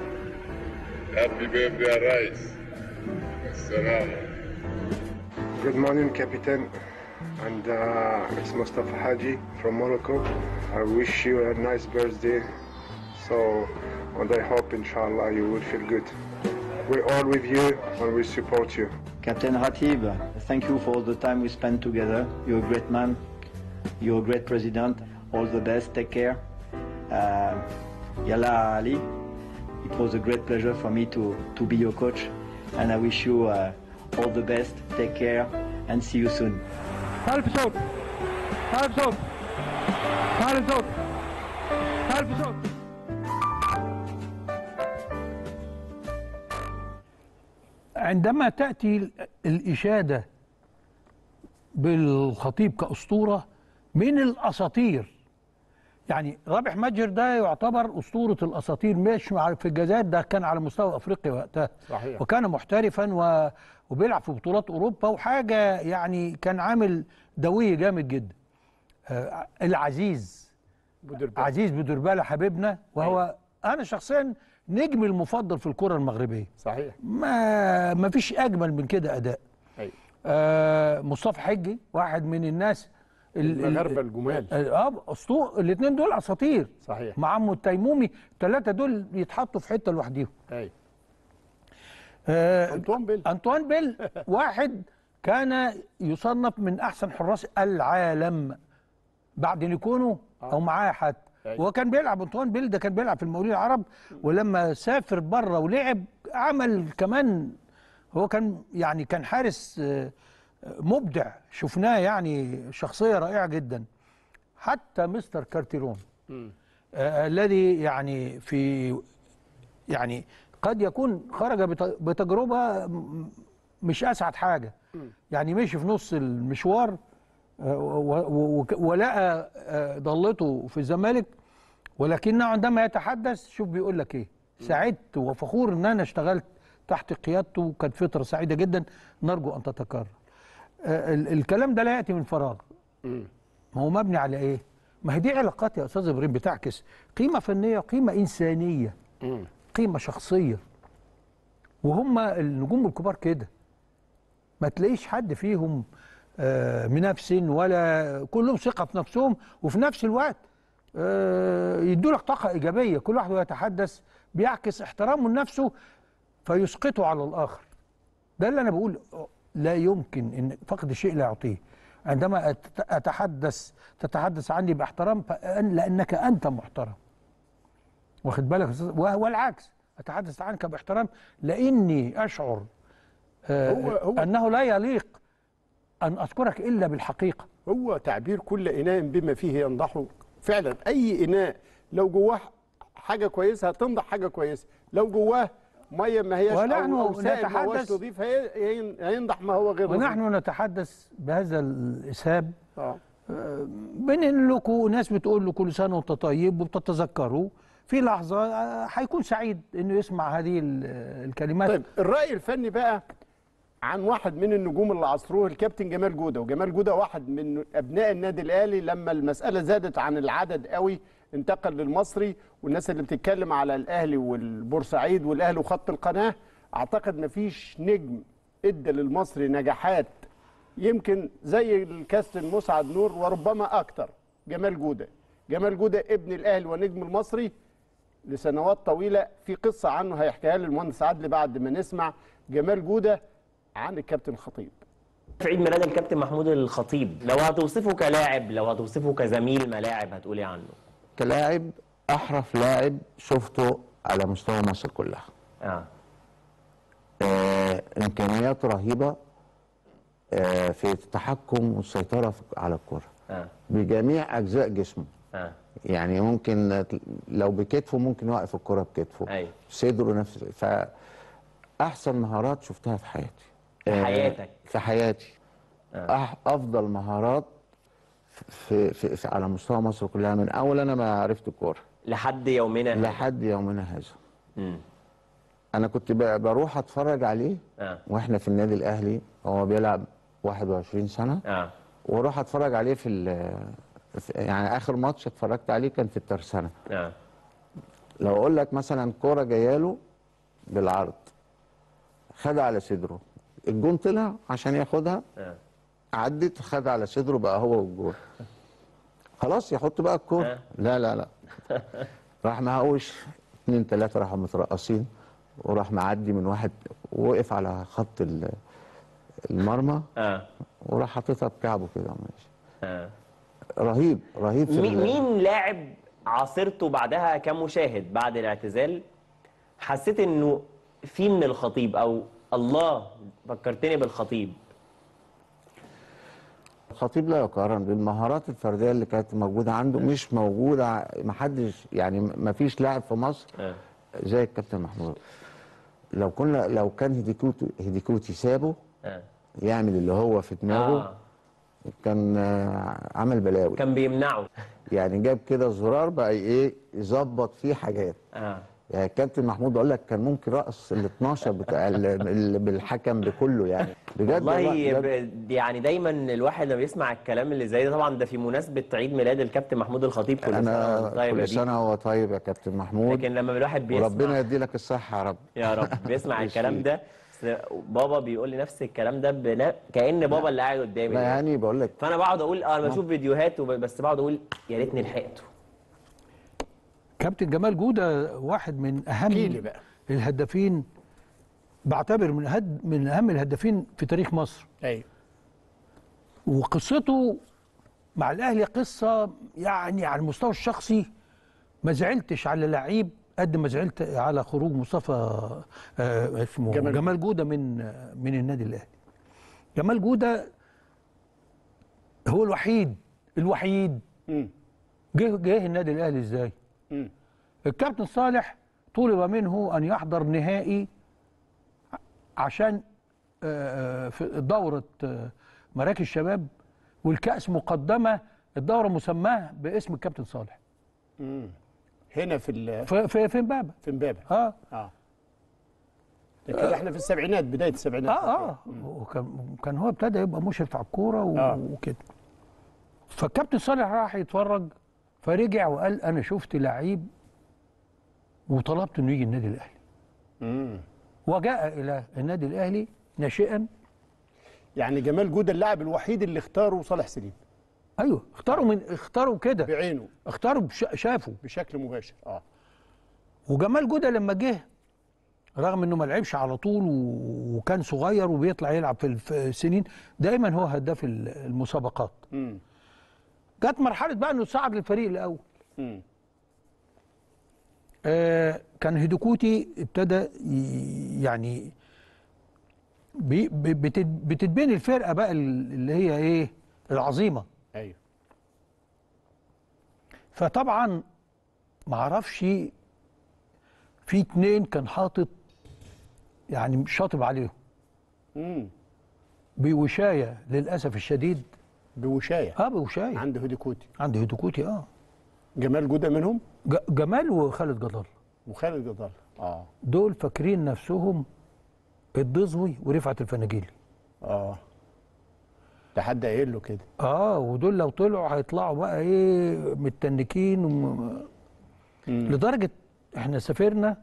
Speaker 6: هابي بيرثدي يا ريس السلامة
Speaker 7: Good morning, Captain. And uh, it's Mustafa Haji from Morocco. I wish you a nice birthday. So, and I hope, inshallah, you will feel good. We're all with you and we support you.
Speaker 8: Captain Ratib, thank you for all the time we spent together. You're a great man. You're a great president. All the best. Take care. Uh, Yala Ali, it was a great pleasure for me to, to be your coach. And I wish you uh, all the best. Take care and see you soon.
Speaker 1: Help us out. Help us out. Help us عندما تأتي ال- الإشادة بالخطيب كأسطورة من الأساطير؟ يعني رابح متجر ده يعتبر أسطورة الأساطير مش في الجزائر ده كان على مستوى أفريقيا وقتها.
Speaker 2: صحيح.
Speaker 1: وكان محترفا و... وبيلعب في بطولات أوروبا وحاجة يعني كان عامل دوي جامد جدا. آه، العزيز.
Speaker 2: بودربال.
Speaker 1: عزيز بدربالة حبيبنا وهو أنا شخصيا نجمي المفضل في الكرة المغربية.
Speaker 2: صحيح.
Speaker 1: ما ما فيش أجمل من كده أداء.
Speaker 2: أيوه.
Speaker 1: آه مصطفى حجي واحد من الناس ال- ال-
Speaker 2: المغاربه الجمال.
Speaker 1: آه اسطوره الاثنين دول أساطير.
Speaker 2: صحيح.
Speaker 1: مع عمو التيمومي الثلاثه دول يتحطوا في حتة لوحديهم.
Speaker 2: أيوه.
Speaker 1: آه
Speaker 2: أنطوان بيل.
Speaker 1: أنطوان بيل واحد كان يصنف من أحسن حراس العالم. بعد نيكونو أو معاه حتى.
Speaker 2: أيوة.
Speaker 1: هو كان بيلعب أنطوان بيل ده كان بيلعب في المقاولين العرب ولما سافر بره ولعب عمل كمان هو كان يعني كان حارس آه، مبدع شفناه يعني شخصية رائعة جدا. حتى مستر كارتيرون آه الذي يعني في يعني قد يكون خرج بت- بتجربة مش أسعد حاجة. يعني مشي في نص المشوار آه، ولقى ضلته في الزمالك ولكنه عندما يتحدث شوف بيقول لك إيه؟ سعدت وفخور إن أنا اشتغلت تحت قيادته كانت فتره سعيدة جدا نرجو أن تتكرر. آه، ال- الكلام ده لا يأتي من فراغ. ما هو مبني على إيه؟ ما هي دي علاقات يا أستاذ إبراهيم بتعكس. قيمة فنية قيمه إنسانية. قيمة شخصية. وهم النجوم الكبار كده. ما تلاقيش حد فيهم آه، منافس ولا كلهم ثقة في نفسهم وفي نفس الوقت. يدوا لك طاقة إيجابية. كل واحد يتحدث بيعكس احترامه لنفسه فيسقطه على الآخر. ده اللي أنا بقول. لا يمكن إن فقد الشيء لا يعطيه. عندما أتحدث تتحدث عني باحترام لأنك أنت محترم. واخد بالك؟ والعكس. أتحدث عنك باحترام. لإني أشعر آه،
Speaker 2: هو- هو-
Speaker 1: أنه لا يليق أن أذكرك إلا بالحقيقة.
Speaker 2: هو تعبير كل إناء بما فيه ينضح فعلا أي إناء لو جواه حاجة كويسة هتنضح حاجة كويسة. لو جواه مية ما هياش
Speaker 1: ونحن
Speaker 2: أو
Speaker 1: نتحدث-
Speaker 2: هي- هينضح ما هو غير
Speaker 1: ونحن نتحدث بهذا الإسهاب.
Speaker 2: آه.
Speaker 1: بنقول لكم ناس بتقول له كل سنة وأنت طيب وبتتذكروا في لحظة آه، هيكون سعيد إنه يسمع هذه ال- الكلمات.
Speaker 2: طيب الرأي الفني بقى عن واحد من النجوم اللي عصروه الكابتن جمال جودة. وجمال جودة واحد من أبناء النادي الأهلي لما المسألة زادت عن العدد قوي انتقل للمصري. والناس اللي بتتكلم على الأهلي والبورسعيد والأهلي وخط القناة أعتقد مفيش نجم ادى للمصري نجاحات يمكن زي الكابتن مسعد نور وربما أكتر. جمال جودة. جمال جودة ابن الأهلي ونجم المصري لسنوات طويلة. في قصة عنه هيحكيها لي المهندس عدلي بعد ما نسمع. جمال جودة عن الكابتن الخطيب.
Speaker 9: في عيد ميلاد الكابتن محمود الخطيب لو هتوصفه كلاعب لو هتوصفه كزميل ملاعب هتقولي عنه.
Speaker 10: كلاعب أحرف لاعب شفته على مستوى مصر كلها.
Speaker 9: آه.
Speaker 10: آه إمكانيات رهيبة آه في التحكم والسيطرة على الكرة.
Speaker 9: آه.
Speaker 10: بجميع أجزاء جسمه.
Speaker 9: آه.
Speaker 10: يعني ممكن لو بكتفه ممكن يوقف الكرة بكتفه.
Speaker 9: أيوه.
Speaker 10: صدره نفس فأحسن مهارات شفتها في حياتي.
Speaker 9: في
Speaker 10: آه،
Speaker 9: حياتك.
Speaker 10: في حياتي. أح أفضل مهارات في, في, في على مستوى مصر كلها من أول أنا ما عرفت الكورة.
Speaker 9: لحد يومنا هذا.
Speaker 10: لحد يومنا هذا.
Speaker 9: مم.
Speaker 10: أنا كنت بروح أتفرج عليه
Speaker 9: آه.
Speaker 10: وإحنا في النادي الأهلي هو بيلعب 21 سنة.
Speaker 9: آه.
Speaker 10: وأروح أتفرج عليه في, يعني آخر ماتش اتفرجت عليه كان في الترسانة.
Speaker 9: آه.
Speaker 10: لو أقول لك مثلا كورة جاية له بالعرض خد على صدره. الجون طلع عشان ياخدها.
Speaker 9: آه.
Speaker 10: عدت خد على صدره بقى هو والجون. خلاص يحط بقى الكورة.
Speaker 9: آه.
Speaker 10: لا لا لا. راح مهوش. اتنين تلاتة راحوا مترقصين. وراح معدي من واحد وقف على خط ال- المرمى.
Speaker 9: آه.
Speaker 10: وراح حاططها بكعبه كده ماشي.
Speaker 9: آه.
Speaker 10: رهيب رهيب في
Speaker 9: مين لاعب عاصرته بعدها كمشاهد بعد الاعتزال؟ حسيت إنه في من الخطيب أو الله فكرتني بالخطيب.
Speaker 10: الخطيب لا يقارن بالمهارات الفردية اللي كانت موجودة عنده مش موجودة ما حدش يعني ما فيش لاعب في مصر
Speaker 9: آه.
Speaker 10: زي الكابتن محمود. لو كنا لو كان هيديكوتي هيديكوتي سابه
Speaker 9: آه.
Speaker 10: يعمل اللي هو في دماغه
Speaker 9: آه.
Speaker 10: كان آه، عمل بلاوي.
Speaker 9: كان بيمنعه.
Speaker 10: يعني جاب كده زرار بقى إيه يظبط فيه حاجات.
Speaker 9: آه.
Speaker 10: يعني الكابتن محمود أقول لك كان ممكن رقص ال 12 بتاع ال- ال- بالحكم بكله يعني بجد
Speaker 9: والله
Speaker 10: بجد.
Speaker 9: يعني دايما الواحد لما بيسمع الكلام اللي زي ده طبعا ده في مناسبة عيد ميلاد الكابتن محمود الخطيب كل
Speaker 10: سنة
Speaker 9: وأنت طيب
Speaker 10: كل. سنة وهو طيب يا كابتن محمود
Speaker 9: لكن لما الواحد بيسمع
Speaker 10: وربنا يدي لك الصحة يا رب
Speaker 9: يا رب بيسمع. الكلام ده بابا بيقول لي نفس الكلام ده بنا... كأن بابا اللي قاعد قدامي
Speaker 10: لا. يعني بقول لك
Speaker 9: فأنا بقعد أقول آه أنا بشوف فيديوهات وب... بس بقعد أقول يا ريتني لحقته
Speaker 1: كابتن جمال جودة واحد من
Speaker 2: أهم بقى.
Speaker 1: الهدافين بعتبر من هد من أهم الهدافين في تاريخ مصر
Speaker 2: أيوه
Speaker 1: وقصته مع الأهلي قصة يعني على المستوى الشخصي ما زعلتش على لعيب قد ما زعلت على خروج مصطفى آه اسمه
Speaker 2: جمال
Speaker 1: جمال, جودة من من النادي الأهلي جمال جودة هو الوحيد الوحيد. جه جه النادي الأهلي
Speaker 2: إزاي.
Speaker 1: الكابتن صالح طلب منه أن يحضر نهائي عشان آه، في دورة آه، مراكز الشباب والكأس مقدمة الدورة مسماة باسم الكابتن صالح.
Speaker 2: مم. هنا في ال-
Speaker 1: في في, امبابة.
Speaker 2: في امبابة.
Speaker 1: آه.
Speaker 2: آه. ده كده إحنا في السبعينات بداية السبعينات.
Speaker 1: آه آه. وكان كان هو ابتدى يبقى مشرف على الكورة
Speaker 2: آه.
Speaker 1: وكده. فالكابتن صالح راح يتفرج فرجع وقال أنا شفت لعيب وطلبت إنه يجي النادي الأهلي.
Speaker 2: مم.
Speaker 1: وجاء إلى النادي الأهلي ناشئا.
Speaker 2: يعني جمال جودة اللاعب الوحيد اللي اختاره صالح سليم.
Speaker 1: أيوه اختاروا من اختاروا كده.
Speaker 2: بعينه.
Speaker 1: اختاروا بش... شافوا
Speaker 2: بشكل مباشر آه.
Speaker 1: وجمال جودة لما جه رغم إنه ما لعبش على طول وكان صغير وبيطلع يلعب في السنين دايما هو هداف ال- المسابقات.
Speaker 2: مم.
Speaker 1: جت مرحلة بقى إنه صعد للفريق
Speaker 2: الأول.
Speaker 1: آه كان هيدوكوتي ابتدى يعني بي بي- بتت- بتتبني الفرقة بقى ال- اللي هي إيه العظيمة
Speaker 2: أيوه
Speaker 1: فطبعا ما أعرفش في اتنين كان حاطط يعني شاطب عليهم
Speaker 2: مم.
Speaker 1: بوشاية للأسف الشديد
Speaker 2: بوشاية.
Speaker 1: آه بوشاية.
Speaker 2: عند هديكوتي
Speaker 1: عند هيدوكوتي آه.
Speaker 2: جمال جودة منهم؟
Speaker 1: ج- جمال وخالد جدال.
Speaker 2: وخالد جدال. آه.
Speaker 1: دول فاكرين نفسهم الدزوي ورفعت الفناجيلي
Speaker 2: آه. ده حد قايل له كده.
Speaker 1: آه ودول لو طلعوا هيطلعوا بقى إيه متنكين وم... لدرجة إحنا سافرنا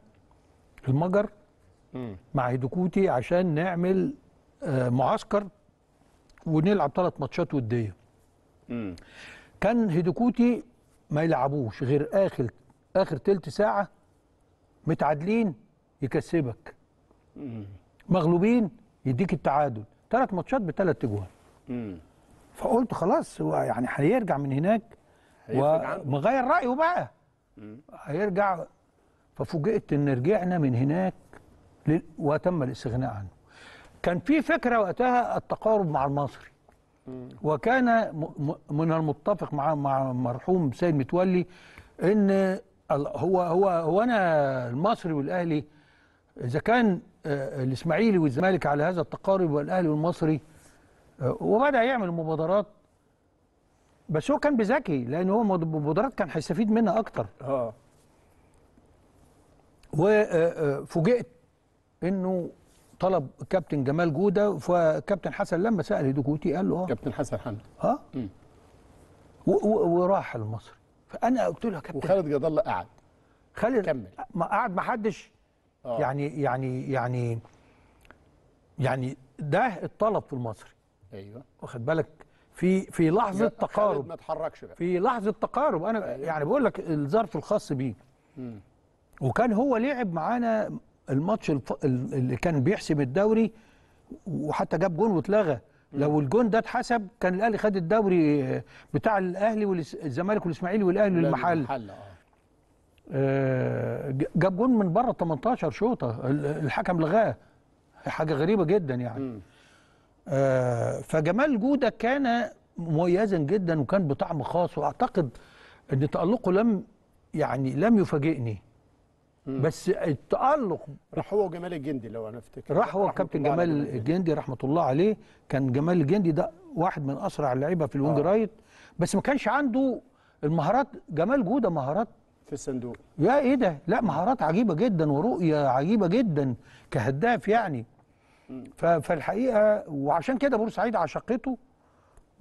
Speaker 1: المجر
Speaker 2: مم.
Speaker 1: مع هيدوكوتي عشان نعمل آه معسكر ونلعب ثلاث ماتشات ودية
Speaker 2: مم.
Speaker 1: كان هيدوكوتي ما يلعبوش غير اخر آخر تلت ساعة متعادلين يكسبك
Speaker 2: مم.
Speaker 1: مغلوبين يديك التعادل ثلاث ماتشات بثلاث اجوان. فقلت خلاص هو يعني هيرجع من هناك. ومغير رأيه بقى
Speaker 2: مم.
Speaker 1: هيرجع ففوجئت إن رجعنا من هناك وتم الاستغناء عنه كان في فكرة وقتها التقارب مع المصري. وكان من المتفق مع مع مرحوم سيد متولي إن هو هو هو أنا المصري والأهلي إذا كان آه، الإسماعيلي والزمالك على هذا التقارب والأهلي والمصري آه، وبدا يعمل مبادرات بس هو كان بذكي لأن هو مبادرات كان هيستفيد منها أكتر.
Speaker 2: آه.
Speaker 1: وفوجئت إنه طلب كابتن جمال جودة فكابتن حسن لما سأل هيدوكوتي قال له آه.
Speaker 2: كابتن حسن حمدي
Speaker 1: آه. وراح المصري فأنا قلت له كابتن.
Speaker 2: وخالد جد الله قعد.
Speaker 1: خالد
Speaker 2: كمل.
Speaker 1: ما قعد ما حدش
Speaker 2: آه.
Speaker 1: يعني يعني يعني يعني ده الطلب في المصري
Speaker 2: أيوه.
Speaker 1: واخد بالك؟ في في
Speaker 2: لحظة
Speaker 1: تقارب.
Speaker 2: ما اتحركش بقى.
Speaker 1: في لحظة تقارب. أنا يعني بقول لك الظرف الخاص بيه.
Speaker 2: مم.
Speaker 1: وكان هو لعب معانا الماتش الف... ال- اللي كان بيحسم الدوري وحتى جاب جون واتلغى. لو الجون ده اتحسب كان الأهلي خد الدوري بتاع الأهلي والزمالك والإسماعيلي والأهلي للمحل
Speaker 2: المحل آه.
Speaker 1: آه، ج- جاب جون من بره 18 شوطة. ال- الحكم لغاه. حاجة غريبة جدا يعني. آه، فجمال جودة كان مميزا جدا وكان بطعم خاص. وأعتقد إن تألقه لم يعني لم يفاجئني. بس التألق
Speaker 2: راح هو وجمال الجندي لو أنا أفتكر.
Speaker 1: راح هو كابتن جمال الجندي رحمة الله عليه. كان جمال الجندي ده واحد من أسرع اللعيبة في ال wing
Speaker 2: آه.
Speaker 1: right بس ما كانش عنده المهارات. جمال جودة مهارات
Speaker 2: في الصندوق.
Speaker 1: يا إيه ده؟ لا مهارات عجيبة جدا ورؤية عجيبة جدا كهداف يعني. فالحقيقة وعشان كده بورسعيد عشقته.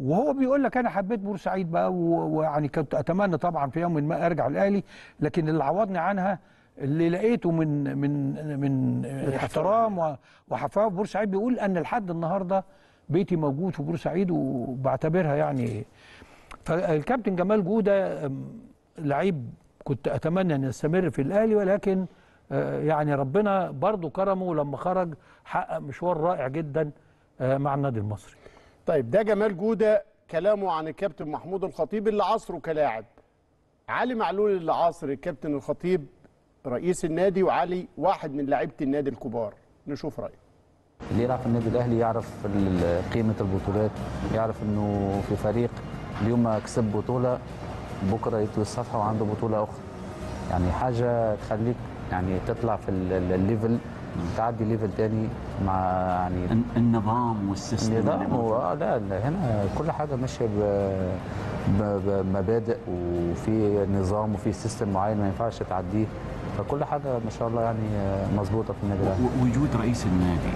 Speaker 1: وهو بيقول لك أنا حبيت بورسعيد بقى و- ويعني كنت أتمنى طبعا في يوم ما أرجع الأهلي لكن اللي عوضني عنها اللي لقيته من من من احترام وحفاوه في بورسعيد بيقول أن لحد النهارده بيتي موجود في بورسعيد وبعتبرها يعني. فالكابتن جمال جودة لعيب كنت أتمنى أن يستمر في الأهلي ولكن آه، يعني ربنا برضه كرمه لما خرج حقق مشوار رائع جدا آه، مع النادي المصري.
Speaker 2: طيب ده جمال جودة كلامه عن الكابتن محمود الخطيب اللي عصره كلاعب. علي معلول اللي عاصر الكابتن الخطيب رئيس النادي وعلي واحد من لعيبه النادي الكبار. نشوف رايه
Speaker 11: اللي يلعب في النادي الأهلي يعرف قيمة البطولات يعرف إنه في فريق اليوم ما كسب بطولة بكرة يطوي الصفحة وعنده بطولة أخرى. يعني حاجة تخليك يعني تطلع في ال- ال- ال level تعدي level تاني مع يعني
Speaker 12: النظام وال
Speaker 11: system
Speaker 12: النظام
Speaker 11: هو لا لا، هنا كل حاجة ماشية ب- ب- بمبادئ وفي نظام وفي system معين ما ينفعش تعديه. فكل حاجة ما شاء الله يعني آه، مظبوطة في النادي
Speaker 12: الأهلي وجود رئيس النادي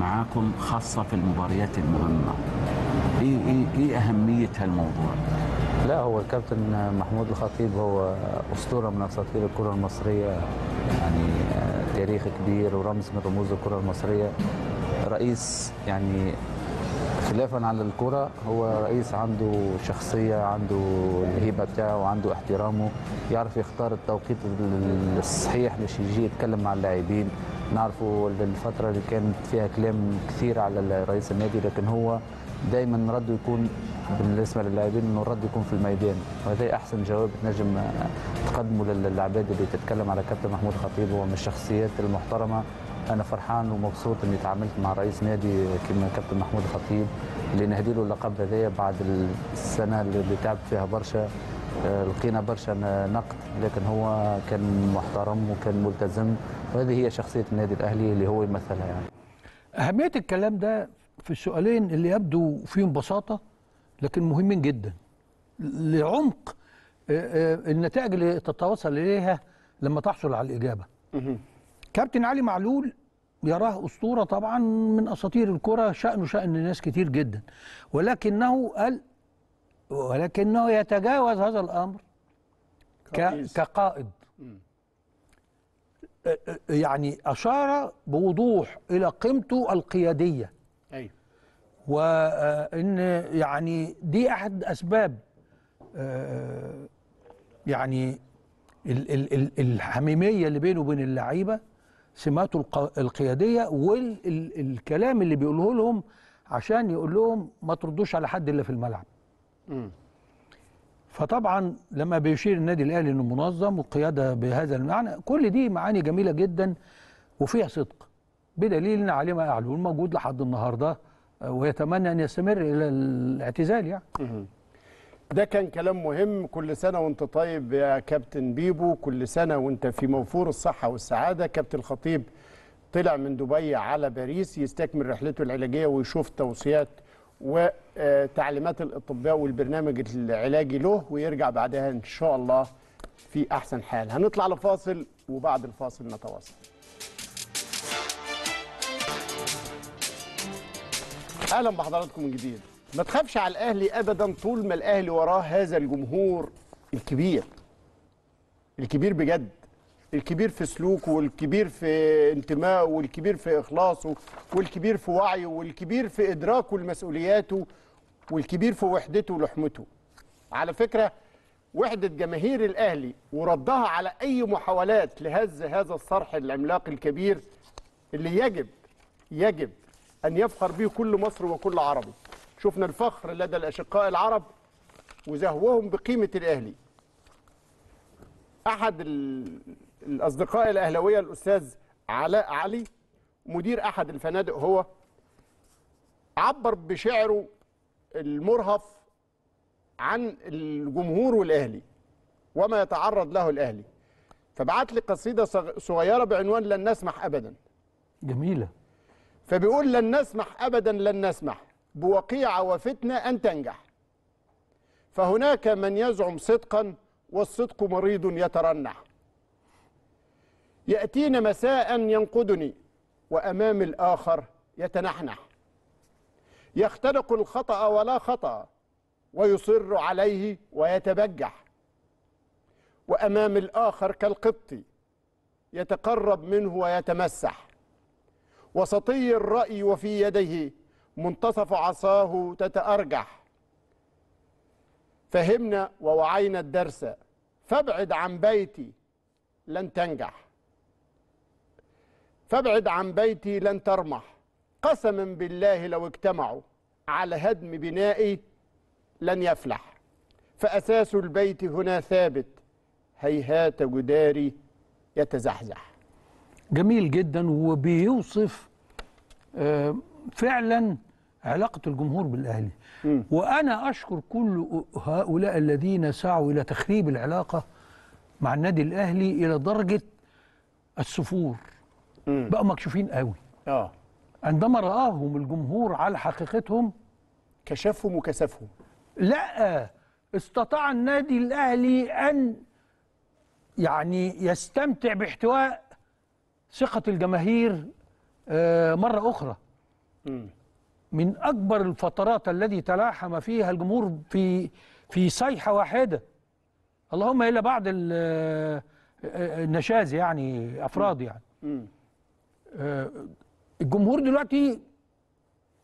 Speaker 12: معاكم خاصة في المباريات المهمة إيه إيه إيه أهمية هالموضوع؟
Speaker 11: لا هو الكابتن محمود الخطيب هو أسطورة من أساطير الكرة المصرية يعني آه، تاريخ كبير ورمز من رموز الكرة المصرية رئيس يعني خلافا على الكرة هو رئيس عنده شخصية عنده الهيبة بتاعه وعنده احترامه يعرف يختار التوقيت ال- الصحيح مش يجي يتكلم مع اللاعبين. نعرفه الفترة اللي كانت فيها كلام كثير على رئيس النادي لكن هو دايما رده يكون بالنسبة للاعبين إنه الرد يكون في الميدان. وهذا أحسن جواب تنجم تقدمه للعباد اللي تتكلم على كابتن محمود خطيب هو من الشخصيات المحترمة أنا فرحان ومبسوط إني تعاملت مع رئيس نادي كما كابتن محمود خطيب اللي نهدي له اللقب هذايا بعد السنة اللي تعب فيها برشا. آه، لقينا برشا نقد لكن هو كان محترم وكان ملتزم وهذه هي شخصية النادي الأهلي اللي هو يمثلها يعني.
Speaker 1: أهمية الكلام ده في السؤالين اللي يبدو فيهم بساطة لكن مهمين جدا. لعمق آه، آه، النتائج اللي تتوصل إليها لما تحصل على الإجابة. كابتن علي معلول يراه أسطورة طبعا من أساطير الكرة شأنه شأن ناس كتير جدا. ولكنه قال ولكنه يتجاوز هذا الأمر كقائد. يعني أشار بوضوح إلى قيمته القيادية.
Speaker 2: أيوه
Speaker 1: وان يعني دي أحد أسباب آه، يعني ال- ال- ال- الحميمية اللي بينه وبين اللعيبة. سماته الق- القيادية والكلام اللي بيقوله لهم عشان يقول لهم ما تردوش على حد إلا في الملعب. فطبعا لما بيشير النادي الأهلي إنه منظم والقيادة بهذا المعنى كل دي معاني جميلة جدا وفيها صدق بدليل إن علي معلول موجود لحد النهارده آه، ويتمنى أن يستمر إلى الاعتزال يعني.
Speaker 2: ده كان كلام مهم. كل سنة وانت طيب يا كابتن بيبو كل سنة وانت في موفور الصحة والسعادة. كابتن الخطيب طلع من دبي على باريس يستكمل رحلته العلاجية ويشوف توصيات وتعليمات الأطباء والبرنامج العلاجي له ويرجع بعدها إن شاء الله في أحسن حال. هنطلع لفاصل وبعد الفاصل نتواصل. أهلا بحضراتكم من جديد. ما تخافش على الأهلي ابدا طول ما الأهلي وراه هذا الجمهور الكبير. الكبير بجد. الكبير في سلوكه والكبير في انتمائه والكبير في إخلاصه والكبير في وعيه والكبير في إدراكه لمسؤولياته والكبير في وحدته ولحمته. على فكرة وحدة جماهير الأهلي وردها على أي محاولات لهز هذا الصرح العملاق الكبير اللي يجب يجب أن يفخر به كل مصر وكل عربي. شفنا الفخر لدى الأشقاء العرب وزهوهم بقيمة الأهلي. أحد ال- الأصدقاء الأهلوية الأستاذ علاء علي مدير أحد الفنادق هو عبر بشعره المرهف عن الجمهور والأهلي وما يتعرض له الأهلي. فبعت لي قصيدة صغ- صغيرة بعنوان لن نسمح أبداً
Speaker 1: جميلة.
Speaker 2: فبيقول لن نسمح ابدا لن نسمح بوقيعة وفتنة أن تنجح. فهناك من يزعم صدقا والصدق مريض يترنح. يأتينا مساء ينقدني وامام الآخر يتنحنح. يختلق الخطأ ولا خطأ ويصر عليه ويتبجح. وامام الآخر كالقط يتقرب منه ويتمسح. وسطي الرأي وفي يديه منتصف عصاه تتأرجح. فهمنا ووعينا الدرس. فابعد عن بيتي لن تنجح. فابعد عن بيتي لن ترمح. قسما بالله لو اجتمعوا على هدم بنائي لن يفلح. فأساس البيت هنا ثابت. هيهات جداري يتزحزح.
Speaker 1: جميل جدا. وبيوصف آه، فعلا علاقة الجمهور بالأهلي. وأنا أشكر كل هؤلاء الذين سعوا إلى تخريب العلاقة مع النادي الأهلي إلى درجة السفور. بقوا مكشوفين قوي.
Speaker 2: آه.
Speaker 1: عندما رآهم الجمهور على حقيقتهم
Speaker 2: كشفهم وكسفهم.
Speaker 1: لا استطاع النادي الأهلي أن يعني يستمتع باحتواء ثقة الجماهير آه، مرة أخرى. من أكبر الفترات التي تلاحم فيها الجمهور في في صيحة واحدة. اللهم إلا بعض آه، آه، النشاز يعني أفراد يعني. آه، الجمهور دلوقتي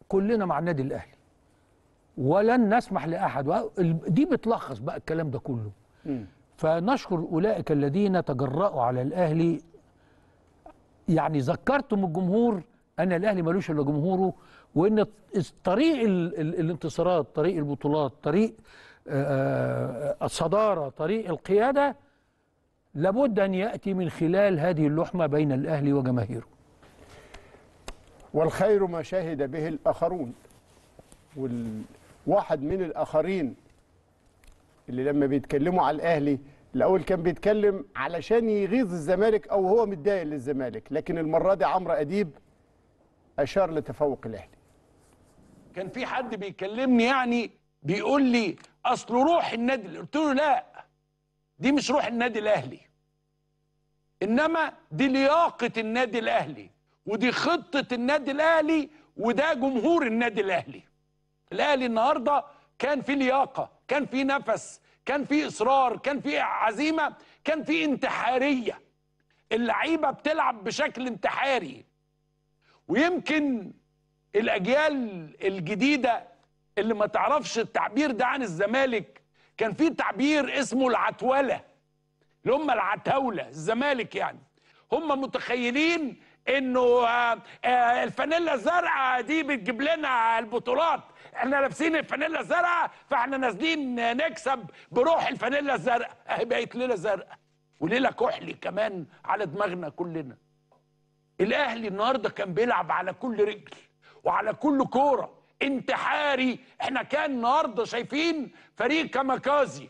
Speaker 1: كلنا مع النادي الأهلي. ولن نسمح لأحد. دي بتلخص بقى الكلام ده كله. فنشكر أولئك الذين تجرأوا على الأهلي. يعني ذكرتم الجمهور. أن الأهلي ملوش إلا جمهوره. وأن طريق ال- ال- الانتصارات طريق البطولات طريق آه، آه، الصدارة طريق القيادة لابد أن يأتي من خلال هذه اللحمة بين الأهلي وجماهيره.
Speaker 2: والخير ما شهد به الآخرون والواحد من الآخرين اللي لما بيتكلموا على الأهلي الأول كان بيتكلم علشان يغيظ الزمالك أو هو متضايق للزمالك لكن المرة دي عمرو أديب أشار لتفوق الأهلي.
Speaker 13: كان في حد بيكلمني يعني بيقول لي أصل روح النادي. قلت له لا دي مش روح النادي الأهلي إنما دي لياقة النادي الأهلي ودي خطة النادي الأهلي وده جمهور النادي الأهلي الأهلي النهارده كان في لياقة كان في نفس كان في إصرار كان في عزيمة كان في انتحارية اللعيبة بتلعب بشكل انتحاري ويمكن الأجيال الجديدة اللي ما تعرفش التعبير ده عن الزمالك كان في تعبير اسمه العتولة اللي هم العتاولة الزمالك يعني. هم متخيلين إنه آه، آه، الفانيلا الزرقاء دي بتجيب لنا البطولات. إحنا لابسين الفانيلا الزرقاء فإحنا نازلين نكسب بروح الفانيلا الزرقاء أهي بقت ليلة زرقاء وليلة كحلي كمان على دماغنا كلنا. الأهلي النهارده كان بيلعب على كل رجل. وعلى كل كورة. انتحاري. إحنا كان النهارده شايفين فريق كاميكازي.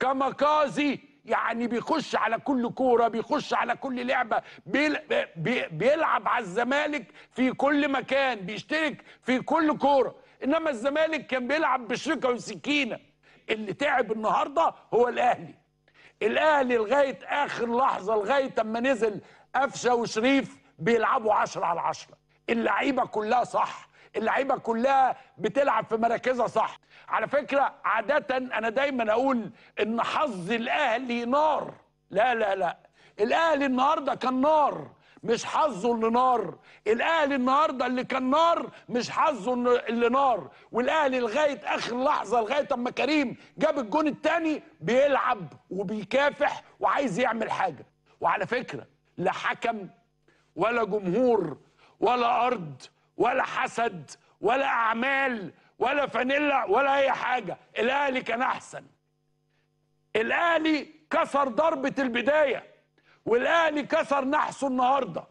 Speaker 13: كاميكازي يعني بيخش على كل كورة بيخش على كل لعبة. بيل بي بيلعب على الزمالك في كل مكان بيشترك في كل كورة. انما الزمالك كان بيلعب بشركه وسكينة. اللي تعب النهارده هو الأهلي. الأهلي لغاية آخر لحظة لغاية أما نزل قفشة وشريف بيلعبوا 10 على 10 اللعيبة كلها صح. اللعيبة كلها بتلعب في مراكزها صح. على فكرة عادة أنا دايما أقول إن حظ الأهلي نار. لا لا لا. الأهلي النهارده كان نار مش حظه اللي نار. الأهلي النهارده اللي كان نار مش حظه اللي نار. والأهلي لغاية آخر لحظة لغاية أما كريم جاب الجون الثاني بيلعب وبيكافح وعايز يعمل حاجة. وعلى فكرة لا حكم ولا جمهور ولا أرض ولا حسد ولا أعمال ولا فانيلا ولا أي حاجة. الأهلي كان أحسن. الأهلي كسر ضربة البداية والأهلي كسر نحسه النهارده.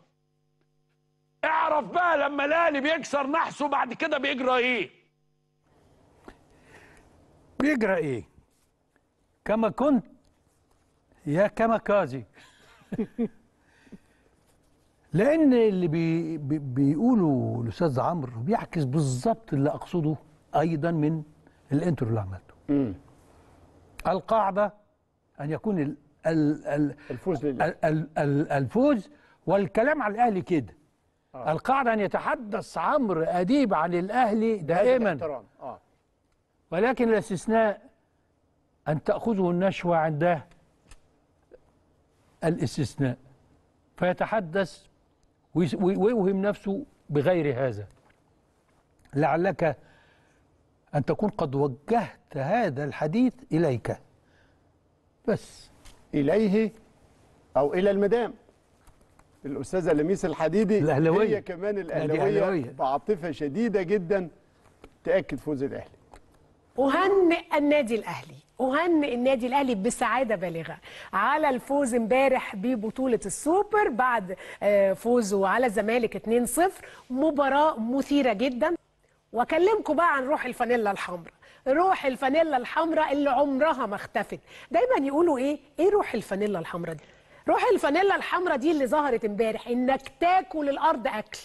Speaker 13: اعرف بقى لما الأهلي بيكسر نحسه بعد كده بيجرى إيه؟
Speaker 1: بيجرى إيه؟ كما كنت يا كاميكازي لأن اللي بي بي بيقوله الأستاذ عمرو بيعكس بالظبط اللي أقصده أيضا من ال intro اللي عملته. القاعدة أن يكون ال ال ال
Speaker 2: الفوز
Speaker 1: ال ال ال الفوز والكلام على الأهلي كده. آه. القاعدة أن يتحدث عمرو أديب عن الأهلي دائما.
Speaker 2: آه.
Speaker 1: ولكن الاستثناء أن تأخذه النشوة عند الاستثناء. فيتحدث ويوهم نفسه بغير هذا. لعلك أن تكون قد وجهت هذا الحديث إليك. بس.
Speaker 2: إليه أو إلى المدام. الأستاذة لميس الحديدي.
Speaker 1: الأهلاوية.
Speaker 2: هي كمان
Speaker 1: أهلاوية.
Speaker 2: بعاطفة شديدة جدا. تأكد فوز الأهلي.
Speaker 14: أهنئ النادي الأهلي. أهنئ النادي الأهلي بسعادة بالغة. على الفوز امبارح ببطولة السوبر بعد آه، فوزه على الزمالك 2-0 مباراة مثيرة جدا. وأكلمكم بقى عن روح الفانيلا الحمراء. روح الفانيلا الحمراء اللي عمرها ما اختفت. دايما يقولوا إيه؟ إيه روح الفانيلا الحمراء دي؟ روح الفانيلا الحمراء دي اللي ظهرت امبارح إنك تاكل الأرض أكل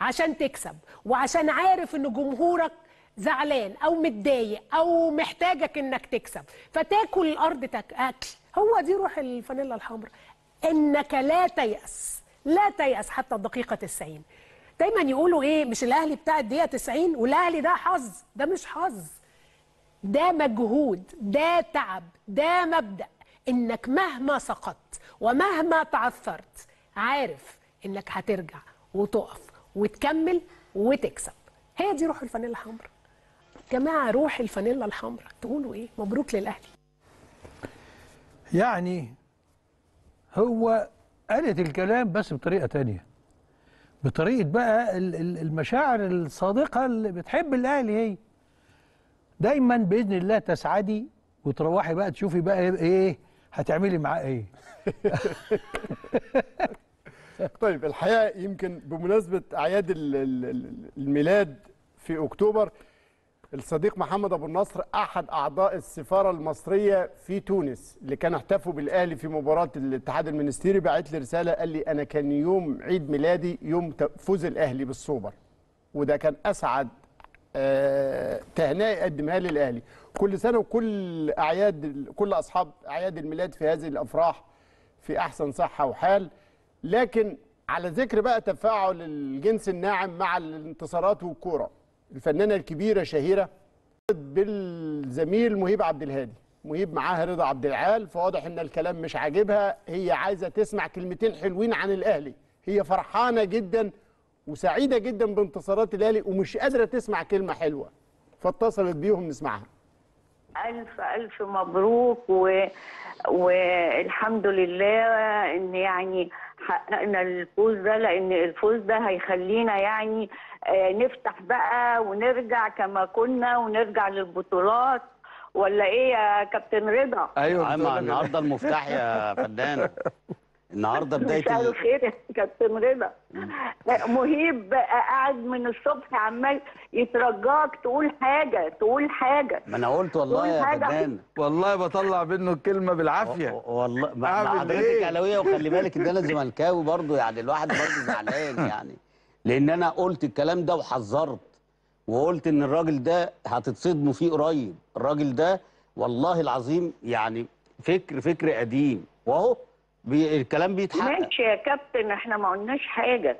Speaker 14: عشان تكسب. وعشان عارف إن جمهورك زعلان أو متضايق أو محتاجك إنك تكسب. فتاكل الأرض أكل. هو دي روح الفانيلا الحمراء. إنك لا تيأس. لا تيأس حتى الدقيقة 90 دايما يقولوا إيه مش الأهلي بتاع الدقيقة 90 والأهلي ده حظ. ده مش حظ. ده مجهود. ده تعب. ده مبدأ. إنك مهما سقطت ومهما تعثرت عارف إنك هترجع وتقف وتكمل وتكسب. هي دي روح الفانيلا الحمراء. جماعة روح الفانيلا الحمراء تقولوا إيه؟ مبروك للأهلي.
Speaker 1: يعني هو قالت الكلام بس بطريقة تانية. بطريقة بقى ال- ال- المشاعر الصادقة اللي بتحب الأهلي هي. دايما بإذن الله تسعدي وتروحي بقى تشوفي بقى إيه؟ هتعملي معاه إيه؟
Speaker 2: طيب الحقيقة يمكن بمناسبة أعياد ال- ال- ال- الميلاد في أكتوبر الصديق محمد أبو النصر أحد أعضاء السفارة المصرية في تونس اللي كانوا احتفوا بالأهلي في مباراة الاتحاد المنستيري بعت لي رسالة قال لي أنا كان يوم عيد ميلادي يوم فوز الأهلي بالسوبر وده كان أسعد آه، تهنئة يقدمها لي الأهلي. كل سنة وكل أعياد كل أصحاب أعياد الميلاد في هذه الأفراح في أحسن صحة وحال. لكن على ذكر بقى تفاعل الجنس الناعم مع الانتصارات والكورة الفنانة الكبيرة شهيرة بالزميل مهيب عبد الهادي. مهيب معاها رضا عبد العال فواضح إن الكلام مش عاجبها. هي عايزة تسمع كلمتين حلوين عن الأهلي. هي فرحانة جدا وسعيدة جدا بانتصارات الأهلي ومش قادرة تسمع كلمة حلوة. فاتصلت بيهم نسمعها.
Speaker 15: ألف ألف مبروك و... والحمد لله إن يعني حققنا الفوز ده لأن الفوز ده هيخلينا يعني آه، نفتح بقى ونرجع كما كنا ونرجع للبطولات. ولا إيه يا كابتن رضا؟
Speaker 16: أيوه مع النهارده المفتاح يا فنان. النهارده بداية
Speaker 15: مساء
Speaker 16: ال...
Speaker 15: الخير يا كابتن رضا. مهيب قاعد من الصبح عمال يترجاك تقول حاجة تقول حاجة.
Speaker 16: ما أنا قلت والله يا. فنان
Speaker 17: والله بطلع منه الكلمة بالعافية.
Speaker 16: والله ما حضرتك
Speaker 17: إيه؟
Speaker 16: اهلاويه وخلي بالك إن أنا زملكاوي برضه يعني الواحد برضه زعلان يعني. لأن أنا قلت الكلام ده وحذرت وقلت إن الراجل ده هتتصدموا فيه قريب. الراجل ده والله العظيم يعني فكر فكر قديم. واهو بي الكلام بيتحقق.
Speaker 15: ماشي يا كابتن إحنا ما قلناش حاجة.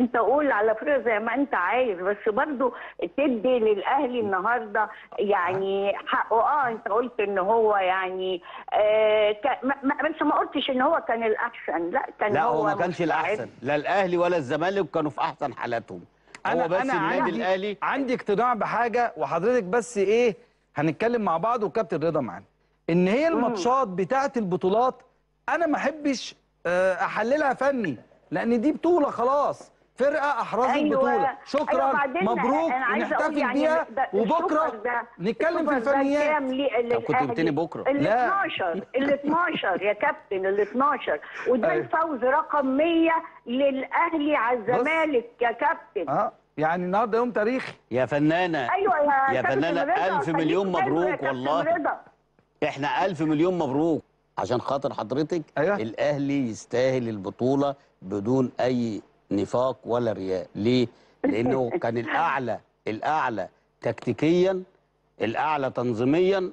Speaker 15: انت قول على فكره زي ما انت عايز بس برضو تدي للأهلي النهارده يعني حقه. آه انت قلت ان هو يعني آه ما- بس ما قلتش ان هو كان الأحسن. لا كان
Speaker 16: لا
Speaker 15: هو
Speaker 16: هو ما كانش. الأحسن. لا الأهلي ولا الزمالك كانوا في أحسن حالاتهم. هو بس النادي
Speaker 17: عندي
Speaker 16: الأهلي
Speaker 17: عندي اقتناع بحاجة وحضرتك بس إيه هنتكلم مع بعض والكابتن رضا معانا. إن هي الماتشات بتاعة البطولات أنا ما أحبش آه، أحللها فني لأن دي بطولة خلاص. فرقة أحرزت
Speaker 15: أيوة.
Speaker 17: بطولة. شكرا.
Speaker 15: أيوة
Speaker 17: مبروك. ونحتفل
Speaker 15: يعني
Speaker 17: بيها
Speaker 15: وبكرة.
Speaker 17: نتكلم في الفنيات.
Speaker 16: طب كنت قلت لي
Speaker 15: للأهلي؟
Speaker 16: بكرة.
Speaker 15: ال
Speaker 17: لا.
Speaker 15: 12 ال 12 يا كابتن ال 12 وده
Speaker 17: أيوة.
Speaker 15: الفوز رقم 100 للأهلي على الزمالك يا كابتن.
Speaker 17: آه. يعني النهارده يوم تاريخي.
Speaker 16: يا فنانة.
Speaker 15: أيوه يا
Speaker 16: يا فنانة
Speaker 15: رضا،
Speaker 16: ألف
Speaker 15: خليك
Speaker 16: مليون
Speaker 15: حلو يا
Speaker 16: مبروك والله. إحنا ألف مليون مبروك. عشان خاطر حضرتك
Speaker 17: أيوة.
Speaker 16: الأهلي يستاهل البطولة بدون أي نفاق ولا رياء. ليه؟ لأنه كان الأعلى الأعلى تكتيكيا الأعلى تنظيميا.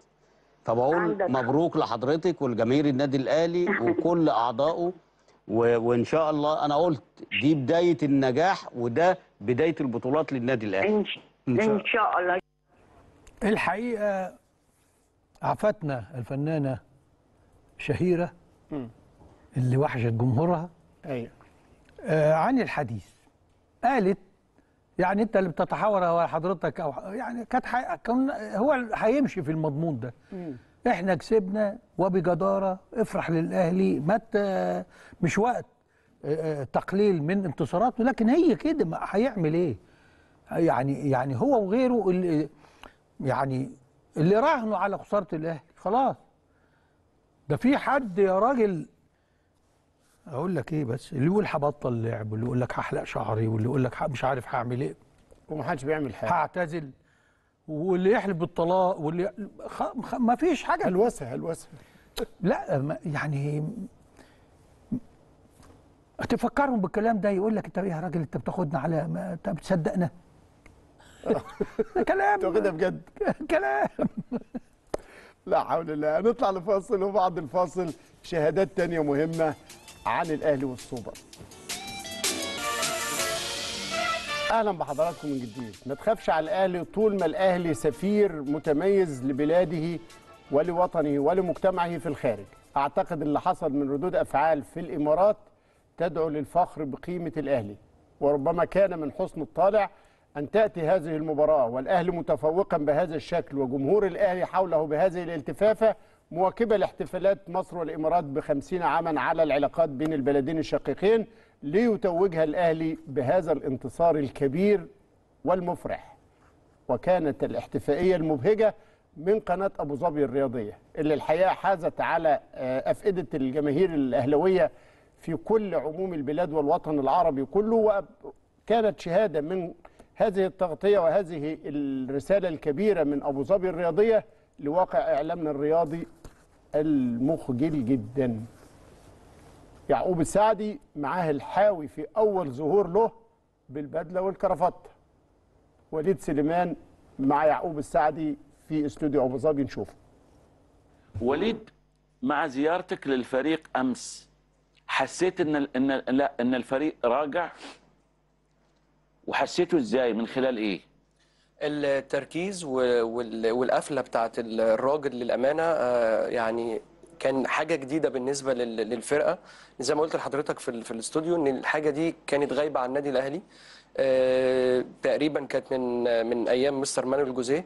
Speaker 16: فبقول. مبروك لحضرتك والجماهير النادي الأهلي وكل أعضائه. و... وإن شاء الله أنا قلت دي بداية النجاح وده بداية البطولات للنادي الأهلي.
Speaker 15: إن إن شاء الله.
Speaker 1: الحقيقة عفتنا الفنانة شهيرة اللي وحشت جمهورها.
Speaker 2: أيوه
Speaker 1: آه عن الحديث. قالت يعني أنت اللي بتتحاور هو حضرتك أو يعني كانت حي... كان هو هيمشي في المضمون ده. إحنا كسبنا وبجدارة افرح للأهلي. ما ت- مش وقت آه، آه، تقليل من انتصاراته لكن هي كده ما هيعمل إيه؟ يعني يعني هو وغيره اللي يعني اللي راهنوا على خسارة الأهلي. خلاص. ده في حد يا راجل؟ أقول لك إيه بس اللي يقول هبطل لعب واللي يقول لك هحلق شعري واللي يقول لك مش عارف هعمل إيه.
Speaker 2: ومحدش بيعمل حاجة.
Speaker 1: هعتزل. واللي يحلف بالطلاق واللي خ... خ... ما فيش حاجة.
Speaker 2: هلوسه هلوسه
Speaker 1: لا ما يعني تفكرهم بالكلام ده يقول لك انت إيه يا راجل أنت بتاخدنا على ما انت بتصدقنا كلام.
Speaker 2: تاخدها بجد.
Speaker 1: كلام.
Speaker 2: لا حول الله. نطلع لفاصل وبعد الفاصل شهادات تانية مهمة عن الأهلي والسوبر. أهلا بحضراتكم من جديد. ما تخافش على الأهلي طول ما الأهلي سفير متميز لبلاده ولوطنه ولمجتمعه في الخارج. أعتقد اللي حصل من ردود أفعال في الإمارات تدعو للفخر بقيمة الأهلي. وربما كان من حسن الطالع أن تأتي هذه المباراة والأهلي متفوقا بهذا الشكل وجمهور الأهلي حوله بهذه الالتفافة مواكبة لاحتفالات مصر والإمارات بخمسين عاما على العلاقات بين البلدين الشقيقين ليتوجها الأهلي بهذا الانتصار الكبير والمفرح. وكانت الاحتفائية المبهجة من قناة أبو ظبي الرياضية. اللي الحقيقة حازت على آه، أفئدة الجماهير الأهلوية في كل عموم البلاد والوطن العربي كله وكانت شهادة من هذه التغطية وهذه الرسالة الكبيرة من أبو ظبي الرياضية لواقع إعلامنا الرياضي المخجل جدا. يعقوب السعدي معاه الحاوي في أول ظهور له بالبدلة والكرافته وليد سليمان مع يعقوب السعدي في استوديو أبو ظبي. نشوفه
Speaker 12: وليد مع زيارتك للفريق أمس حسيت إن إن لا إن الفريق راجع؟ وحسيته إزاي؟ من خلال إيه؟
Speaker 18: التركيز والقفلة بتاعت الراجل للأمانة آه، يعني كان حاجة جديدة بالنسبة لل- للفرقة. زي ما قلت لحضرتك في في الاستوديو إن الحاجة دي كانت غايبة عن النادي الأهلي. آه، تقريبا كانت من من أيام مستر مانويل جوزيه.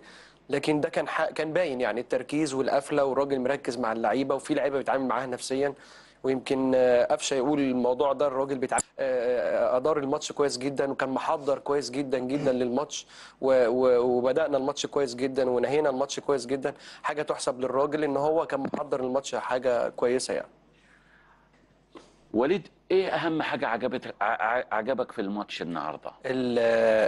Speaker 18: لكن ده كان كان باين يعني التركيز والقفلة والراجل مركز مع اللعيبة وفي لعيبة بيتعامل معاها نفسيا. ويمكن آه، قفشة يقول الموضوع ده الراجل بيتعامل آه، أدار الماتش كويس جدا وكان محضر كويس جدا جدا للماتش وبدأنا الماتش كويس جدا ونهينا الماتش كويس جدا. حاجة تحسب للراجل إن هو كان محضر الماتش حاجة كويسة يعني.
Speaker 12: وليد إيه اهم حاجة عجبت ع- ع- عجبك في الماتش النهارده؟
Speaker 18: ال-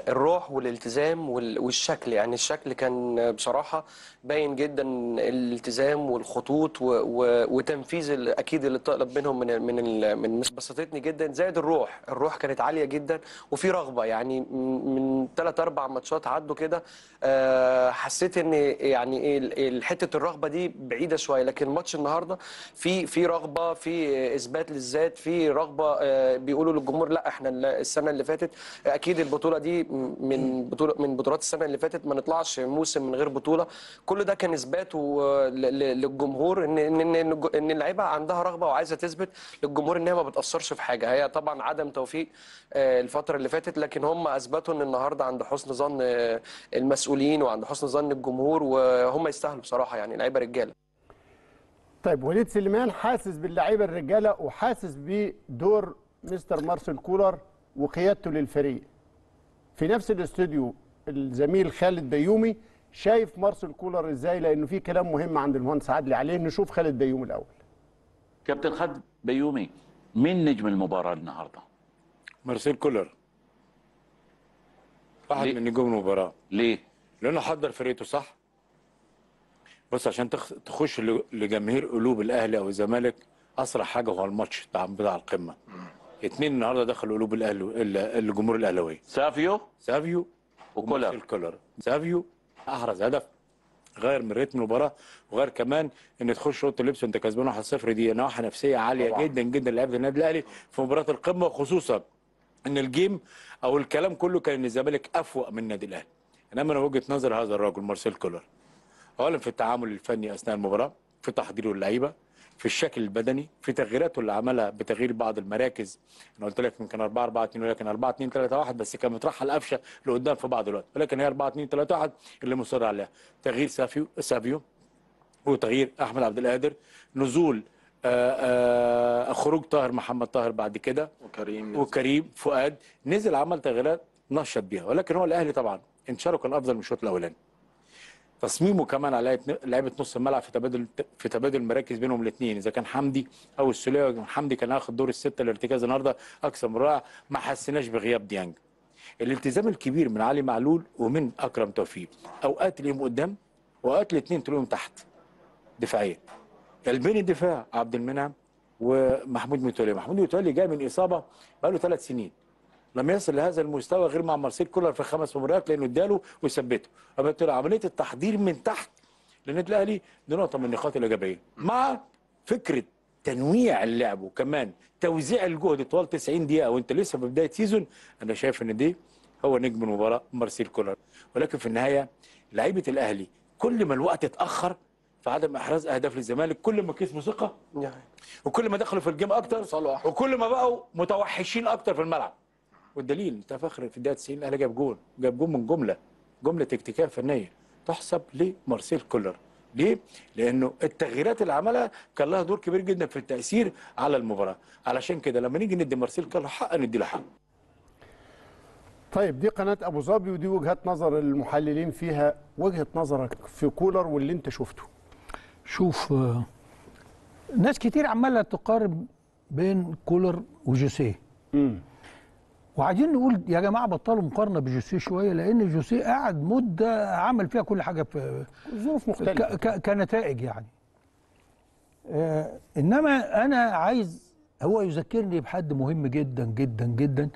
Speaker 18: الروح والالتزام وال- والشكل. يعني الشكل كان بصراحة باين جدا الالتزام والخطوط وتنفيذ أكيد اللي طلب منهم من من من بسطتني جدا. زائد الروح. الروح كانت عالية جدا وفي رغبة. يعني من- ثلاث أربع ماتشات عدوا كده آه، حسيت إن يعني إيه ال- ال- حتة الرغبة دي بعيدة شوية. لكن ماتش النهارده في في رغبة في إثبات للذات في رغبة آه، بيقولوا للجمهور لا إحنا ال- السنة اللي فاتت أكيد البطولة دي من بطولة من بطولات السنة اللي فاتت ما نطلعش موسم من غير بطولة. كل ده كان إثبات للجمهور ان ان إن اللعيبة عندها رغبة وعايزة تثبت للجمهور إن هي ما بتأثرش في حاجة. هي طبعا عدم توفيق آه، الفترة اللي فاتت لكن هم أثبتوا إن النهارده عند حسن ظن آه، المسؤولين وعند حسن ظن الجمهور وهم يستاهلوا بصراحة يعني لعيبة رجالة.
Speaker 2: طيب وليد سليمان حاسس باللعيبة الرجالة وحاسس بدور مستر مارسيل كولر وقيادته للفريق. في نفس الاستوديو الزميل خالد بيومي شايف مارسيل كولر إزاي؟ لأنه في كلام مهم عند المهندس عادل عليه. نشوف خالد بيومي الأول.
Speaker 12: كابتن خالد بيومي مين نجم المباراة النهارده؟
Speaker 19: مارسيل كولر. واحد؟ من نجوم المباراة.
Speaker 12: ليه؟
Speaker 19: لأنه حضر فرقته صح؟ بص عشان تخ- تخش لجماهير قلوب الأهلي أو الزمالك أسرع حاجة هو الماتش بتاع بتاع القمة. اتنين النهارده دخلوا قلوب الأهلي ال- الجمهور الأهلاوي.
Speaker 12: سافيو؟
Speaker 19: سافيو
Speaker 12: وكولر.
Speaker 19: ومارسيل كولر سافيو أحرز هدف غير من رتم المباراة وغير كمان إن تخش أوضة اللبس وأنت كسبان 1-0 دي نواحي نفسية عالية
Speaker 12: طبعا.
Speaker 19: جدا جدا لعيبة النادي الأهلي في مباراة القمة خصوصا إن ال game أو الكلام كله كان إن الزمالك أفوق من النادي الأهلي. إنما أنا وجهة نظر هذا الرجل مارسيل كولر. اولا في التعامل الفني أثناء المباراة في تحضيره اللعيبة في الشكل البدني في تغييراته اللي عملها بتغيير بعض المراكز. أنا قلت لك يمكن 4 4 2 ولكن 4 2 3 1 بس كان مترحل قفشة لقدام في بعض الوقت. ولكن هي 4 2 3 1 اللي مصر عليها. تغيير سافيو سافيو وتغيير أحمد عبد القادر نزول آآ آآ خروج طاهر محمد طاهر بعد كده.
Speaker 18: وكريم
Speaker 19: وكريم فؤاد نزل عمل تغييرات نشط بيها. ولكن هو الأهلي طبعا انتشاره كان أفضل من الشوط الأولاني. تصميمه كمان على لعيبه نص الملعب في تبادل في تبادل المراكز بينهم الاثنين إذا كان حمدي أو السولية حمدي كان اخد دور الستة الارتكاز النهارده أكثر من رائع. ما حسيناش بغياب ديانج. الالتزام الكبير من علي معلول ومن أكرم توفيق. أوقات تلاقيهم قدام وأوقات الاثنين تلاقيهم تحت دفاعيا. قلبين الدفاع عبد المنعم ومحمود متولي. محمود متولي جاي من إصابة بقاله ثلاث سنين. لم يصل لهذا المستوى غير مع مارسيل كولر في خمس مباريات لأنه اداله وثبته. فبالتالي عملية التحضير من تحت للنادي الأهلي دي نقطة من النقاط الإيجابية. مع فكرة تنويع اللعب وكمان توزيع الجهد طوال 90 دقيقة وانت لسه في بداية سيزون أنا شايف إن دي هو نجم المباراة مارسيل كولر. ولكن في النهاية لعيبة الأهلي كل ما الوقت اتأخر في عدم إحراز أهداف للزمالك كل ما كسبوا ثقه وكل ما دخلوا في ال game أكتر وكل ما بقوا متوحشين أكتر في الملعب. والدليل أنت في آخر في الدقيقه 90 الأهلي جاب جول جاب جول من جملة جملة تكتيكيه فنية تحسب لمارسيل كولر. ليه؟ لأنه التغييرات اللي عملها كان لها دور كبير جدا في التأثير على المباراة. علشان كده لما نيجي ندي مارسيل كولر حق ندي له حق.
Speaker 2: طيب دي قناة أبو ظبي ودي وجهات نظر المحللين فيها. وجهة نظرك في كولر واللي أنت شفته؟
Speaker 1: شوف آه، ناس كتير عمالة تقارن بين كولر وجوسيه وعايزين نقول يا جماعة بطلوا مقارنة بجوسيه شوية لأن جوسيه قعد مدة عمل فيها كل حاجة في
Speaker 2: ظروف
Speaker 1: ك- كنتائج يعني. آه إنما أنا عايز هو يذكرني بحد مهم جدا جدا جدا.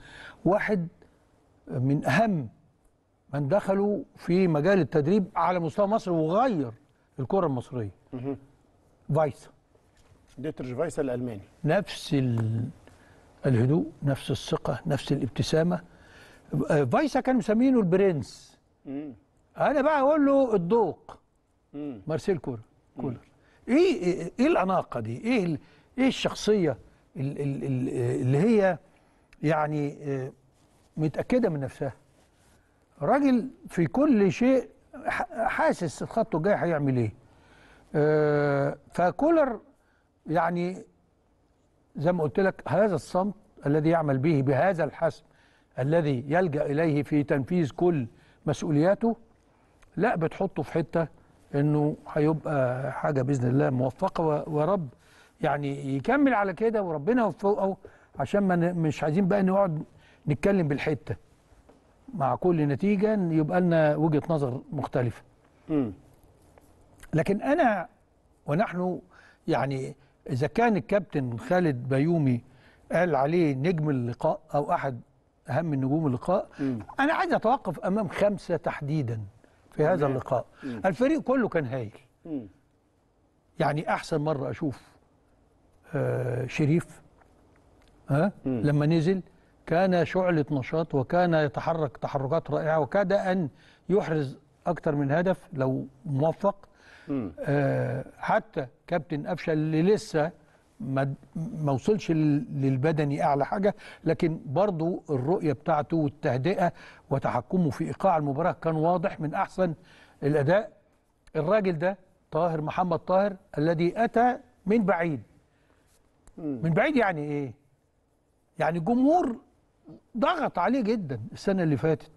Speaker 1: واحد من أهم من دخلوا في مجال التدريب على مستوى مصر وغير الكرة المصرية. فايسا
Speaker 2: ديترش فايسا الألماني.
Speaker 1: نفس ال- الهدوء نفس الثقة نفس الابتسامة. آه، فايسا كان مسمينه البرنس. أنا بقى أقول له الذوق مارسيل كولر كولر. إيه إيه إيه الأناقة دي؟ إيه إيه الشخصية ال- ال- ال- اللي هي يعني آه، متأكدة من نفسها؟ راجل في كل شيء حاسس الخط الجاي هيعمل إيه؟ آه، فكولر يعني زي ما قلت لك هذا الصمت الذي يعمل به بهذا الحسم الذي يلجأ إليه في تنفيذ كل مسؤولياته لا بتحطه في حتة إنه هيبقى حاجة بإذن الله موفقة و- ورب يعني يكمل على كده وربنا يوفقه عشان ما مش عايزين بقى نقعد نتكلم بالحتة. مع كل نتيجة يبقى لنا وجهة نظر مختلفة. لكن أنا ونحن يعني إذا كان الكابتن خالد بيومي قال عليه نجم اللقاء أو أحد أهم نجوم اللقاء أنا عايز أتوقف أمام خمسة تحديدا في هذا
Speaker 2: تمام.
Speaker 1: اللقاء
Speaker 2: مم.
Speaker 1: الفريق كله كان هايل
Speaker 2: مم.
Speaker 1: يعني أحسن مرة أشوف آه شريف ها لما نزل كان شعلة نشاط وكان يتحرك تحركات رائعة وكاد أن يحرز أكثر من هدف لو موفق آه حتى كابتن قفشه اللي لسه ما ما وصلش لل- للبدني أعلى حاجة لكن برضو الرؤية بتاعته والتهدئة وتحكمه في إيقاع المباراة كان واضح من أحسن الأداء. الراجل ده طاهر محمد طاهر الذي أتى من بعيد. من بعيد يعني إيه؟ يعني الجمهور ضغط عليه جدا السنة اللي فاتت.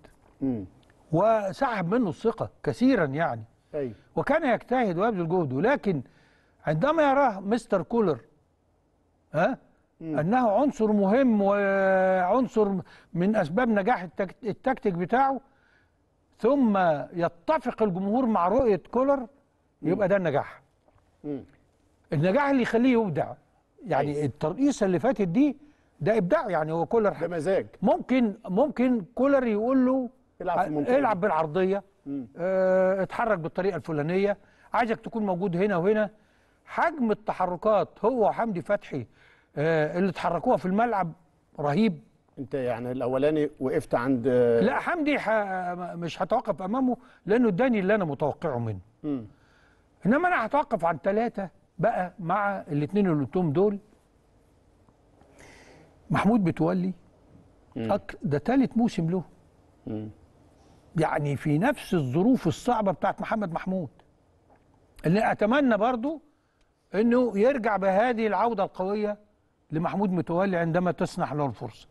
Speaker 1: وسحب منه الثقة كثيرا يعني.
Speaker 2: أيوة.
Speaker 1: وكان يجتهد ويبذل جهده لكن عندما يراه مستر كولر ها أنه عنصر مهم وعنصر من أسباب نجاح التك- التكتيك بتاعه ثم يتفق الجمهور مع رؤية كولر يبقى ده النجاح. النجاح اللي يخليه يبدع. يعني الترقيصه اللي فاتت دي ده ابداع يعني هو كولر
Speaker 2: ده مزاج.
Speaker 1: ممكن ممكن كولر يقول له
Speaker 2: العب
Speaker 1: العب بالعرضية. اتحرك بالطريقة الفلانية. عايزك تكون موجود هنا وهنا. حجم التحركات هو وحمدي فتحي آه اللي اتحركوها في الملعب رهيب.
Speaker 2: انت يعني الأولاني وقفت عند
Speaker 1: لا حمدي ح... مش هتوقف أمامه لأنه اداني اللي أنا متوقعه منه.
Speaker 2: مم.
Speaker 1: إنما أنا هتوقف عن ثلاثة بقى مع الاثنين اللي قلتهم دول. محمود بتولي. أك... ده ثالث موسم له. يعني في نفس الظروف الصعبة بتاعت محمد محمود. اللي أتمنى برضو إنه يرجع بهذه العودة القوية لمحمود متولي عندما تسنح له الفرصة.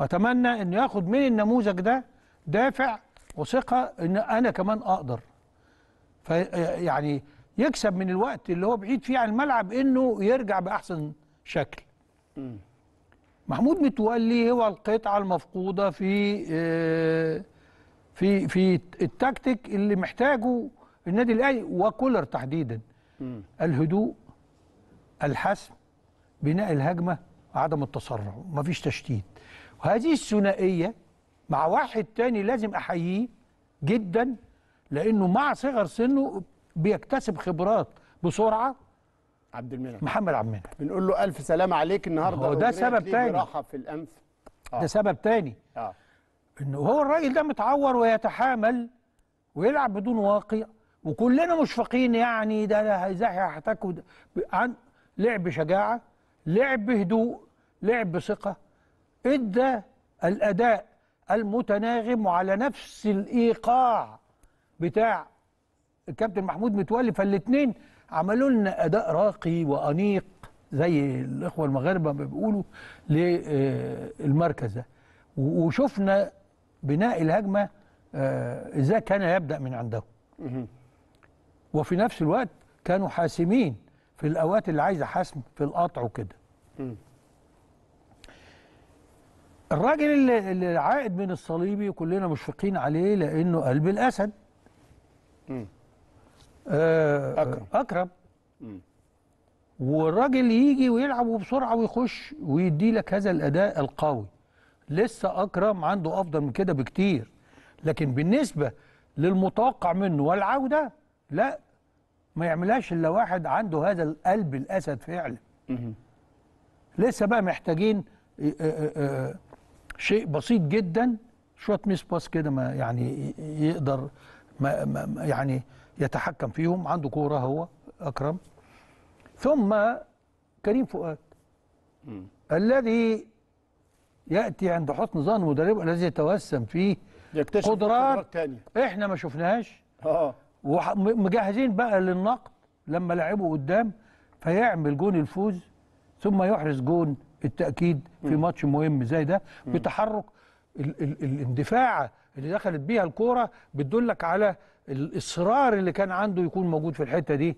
Speaker 1: وأتمنى إنه ياخد من النموذج ده دافع وثقة إن أنا كمان أقدر. في يعني يكسب من الوقت اللي هو بعيد فيه عن الملعب إنه يرجع بأحسن شكل. محمود متولي هو القطعة المفقودة في آه، في في التكتيك اللي محتاجه النادي الأهلي وكولر تحديدا. الهدوء الحسم بناء الهجمة وعدم التسرع ومفيش تشتيت. وهذه الثنائية مع واحد تاني لازم أحييه جدا لأنه مع صغر سنه بيكتسب خبرات بسرعة.
Speaker 2: عبد المنعم.
Speaker 1: محمد عبد المنعم.
Speaker 2: بنقول له ألف سلامه عليك النهارده.
Speaker 1: هو ده سبب تاني.
Speaker 2: في الأنف.
Speaker 1: ده سبب تاني.
Speaker 2: آه.
Speaker 1: انه هو الراجل ده متعور ويتحامل ويلعب بدون واقع وكلنا مشفقين يعني ده ده وده- عن لعب بشجاعه لعب بهدوء لعب بثقة. إدى الأداء المتناغم وعلى نفس الإيقاع بتاع الكابتن محمود متولي فالاثنين عملوا لنا أداء راقي وأنيق زي الإخوة المغاربة بيقولوا للمركز ده. وشفنا بناء الهجمة آه، إزاي كان يبدأ من عندهم وفي نفس الوقت كانوا حاسمين في الأوقات اللي عايزة حسم في القطع وكده. الراجل اللي, اللي عائد من الصليبي كلنا مشفقين عليه لأنه قلب الأسد. آه أكرم. أكرم. والراجل يجي ويلعب وبسرعه ويخش ويدي لك هذا الأداء القوي. لسه أكرم عنده أفضل من كده بكتير. لكن بالنسبة للمتوقع منه والعودة لا ما يعملهاش إلا واحد عنده هذا القلب الأسد فعلا. لسه بقى محتاجين آه، آه، آه، شيء بسيط جدا شوية ميس باس كده ما يعني يقدر ما- يعني يتحكم فيهم. عنده كورة هو أكرم. ثم كريم فؤاد الذي يأتي عند حسن ظن مدربه الذي يتوسم فيه
Speaker 2: يكتشف
Speaker 1: قدرات
Speaker 2: تانية.
Speaker 1: إحنا ما شفناهاش.
Speaker 2: آه.
Speaker 1: ومجهزين بقى للنقد لما لعبوا قدام فيعمل جون الفوز ثم يحرز جون التأكيد في ماتش مهم زي ده بتحرك ال ال الاندفاع اللي دخلت بيها الكورة بتدلك على الاصرار اللي كان عنده يكون موجود في الحتة دي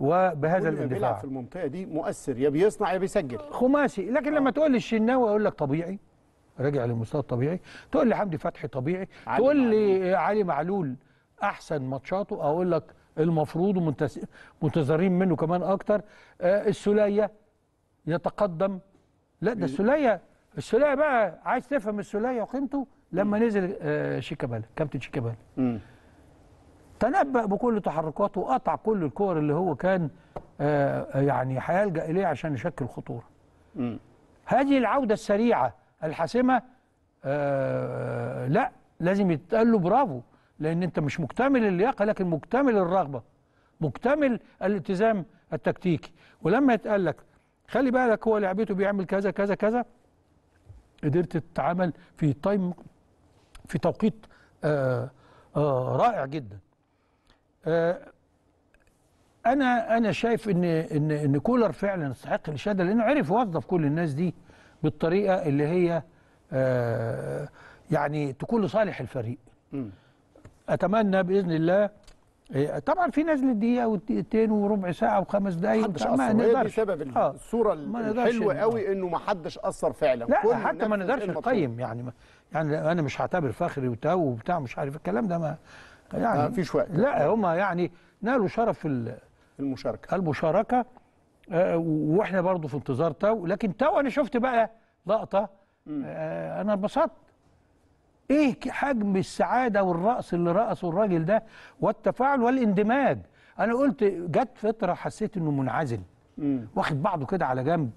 Speaker 1: وبهذا
Speaker 2: ما بيلعب
Speaker 1: الاندفاع.
Speaker 2: في المنطقة دي مؤثر يا بيصنع يا بيسجل.
Speaker 1: خماسي لكن لما تقول لي الشناوي أقول لك طبيعي. راجع للمستوى الطبيعي تقول لي حمدي فتحي طبيعي تقول لي علي معلول أحسن ماتشاته أقول لك المفروض ومنتس- منتظرين منه كمان أكتر. آه السولية يتقدم. لا ده السولية السولية بقى عايز تفهم السولية وقيمته لما نزل آه شيكابالا كابتن شيكابالا. تنبأ بكل تحركاته وقطع كل الكور اللي هو كان آه يعني هيلجأ إليه عشان يشكل خطورة. هذه العودة السريعة الحاسمة آه لا لازم يتقال له برافو لأن أنت مش مكتمل اللياقة لكن مكتمل الرغبة مكتمل الالتزام التكتيكي. ولما يتقال لك خلي بالك هو لعبته بيعمل كذا كذا كذا قدرت تتعامل في تايم في توقيت آه آه رائع جدا. أنا أنا شايف إن إن إن كولر فعلا يستحق الاشاده لأنه عرف يوظف كل الناس دي. بالطريقة اللي هي آه يعني تكون لصالح الفريق. أتمنى بإذن الله آه، طبعا في نزل دقيقه ودقيقتين وربع ساعة وخمس دقائق
Speaker 2: محدش
Speaker 1: وبتاع، ما نقدرش.
Speaker 2: سبب
Speaker 1: آه،
Speaker 2: الصورة
Speaker 1: الحلوة
Speaker 2: قوي إنه ما حدش أثر فعلا. كل
Speaker 1: لا حتى ما نقدرش. نقيم يعني ما يعني أنا مش هعتبر فخري وتاو وبتاع مش عارف الكلام ده ما يعني
Speaker 2: ما فيش وقت.
Speaker 1: لا هم يعني نالوا شرف
Speaker 2: المشاركة.
Speaker 1: المشاركة. آه، وإحنا برضو في انتظار تاو لكن تاو أنا شفت بقى لقطة آه، أنا انبسطت إيه حجم السعادة والرقص اللي رقصه الراجل ده والتفاعل والاندماج. أنا قلت جت فترة حسيت انه منعزل. واخد بعضه كده على جنب.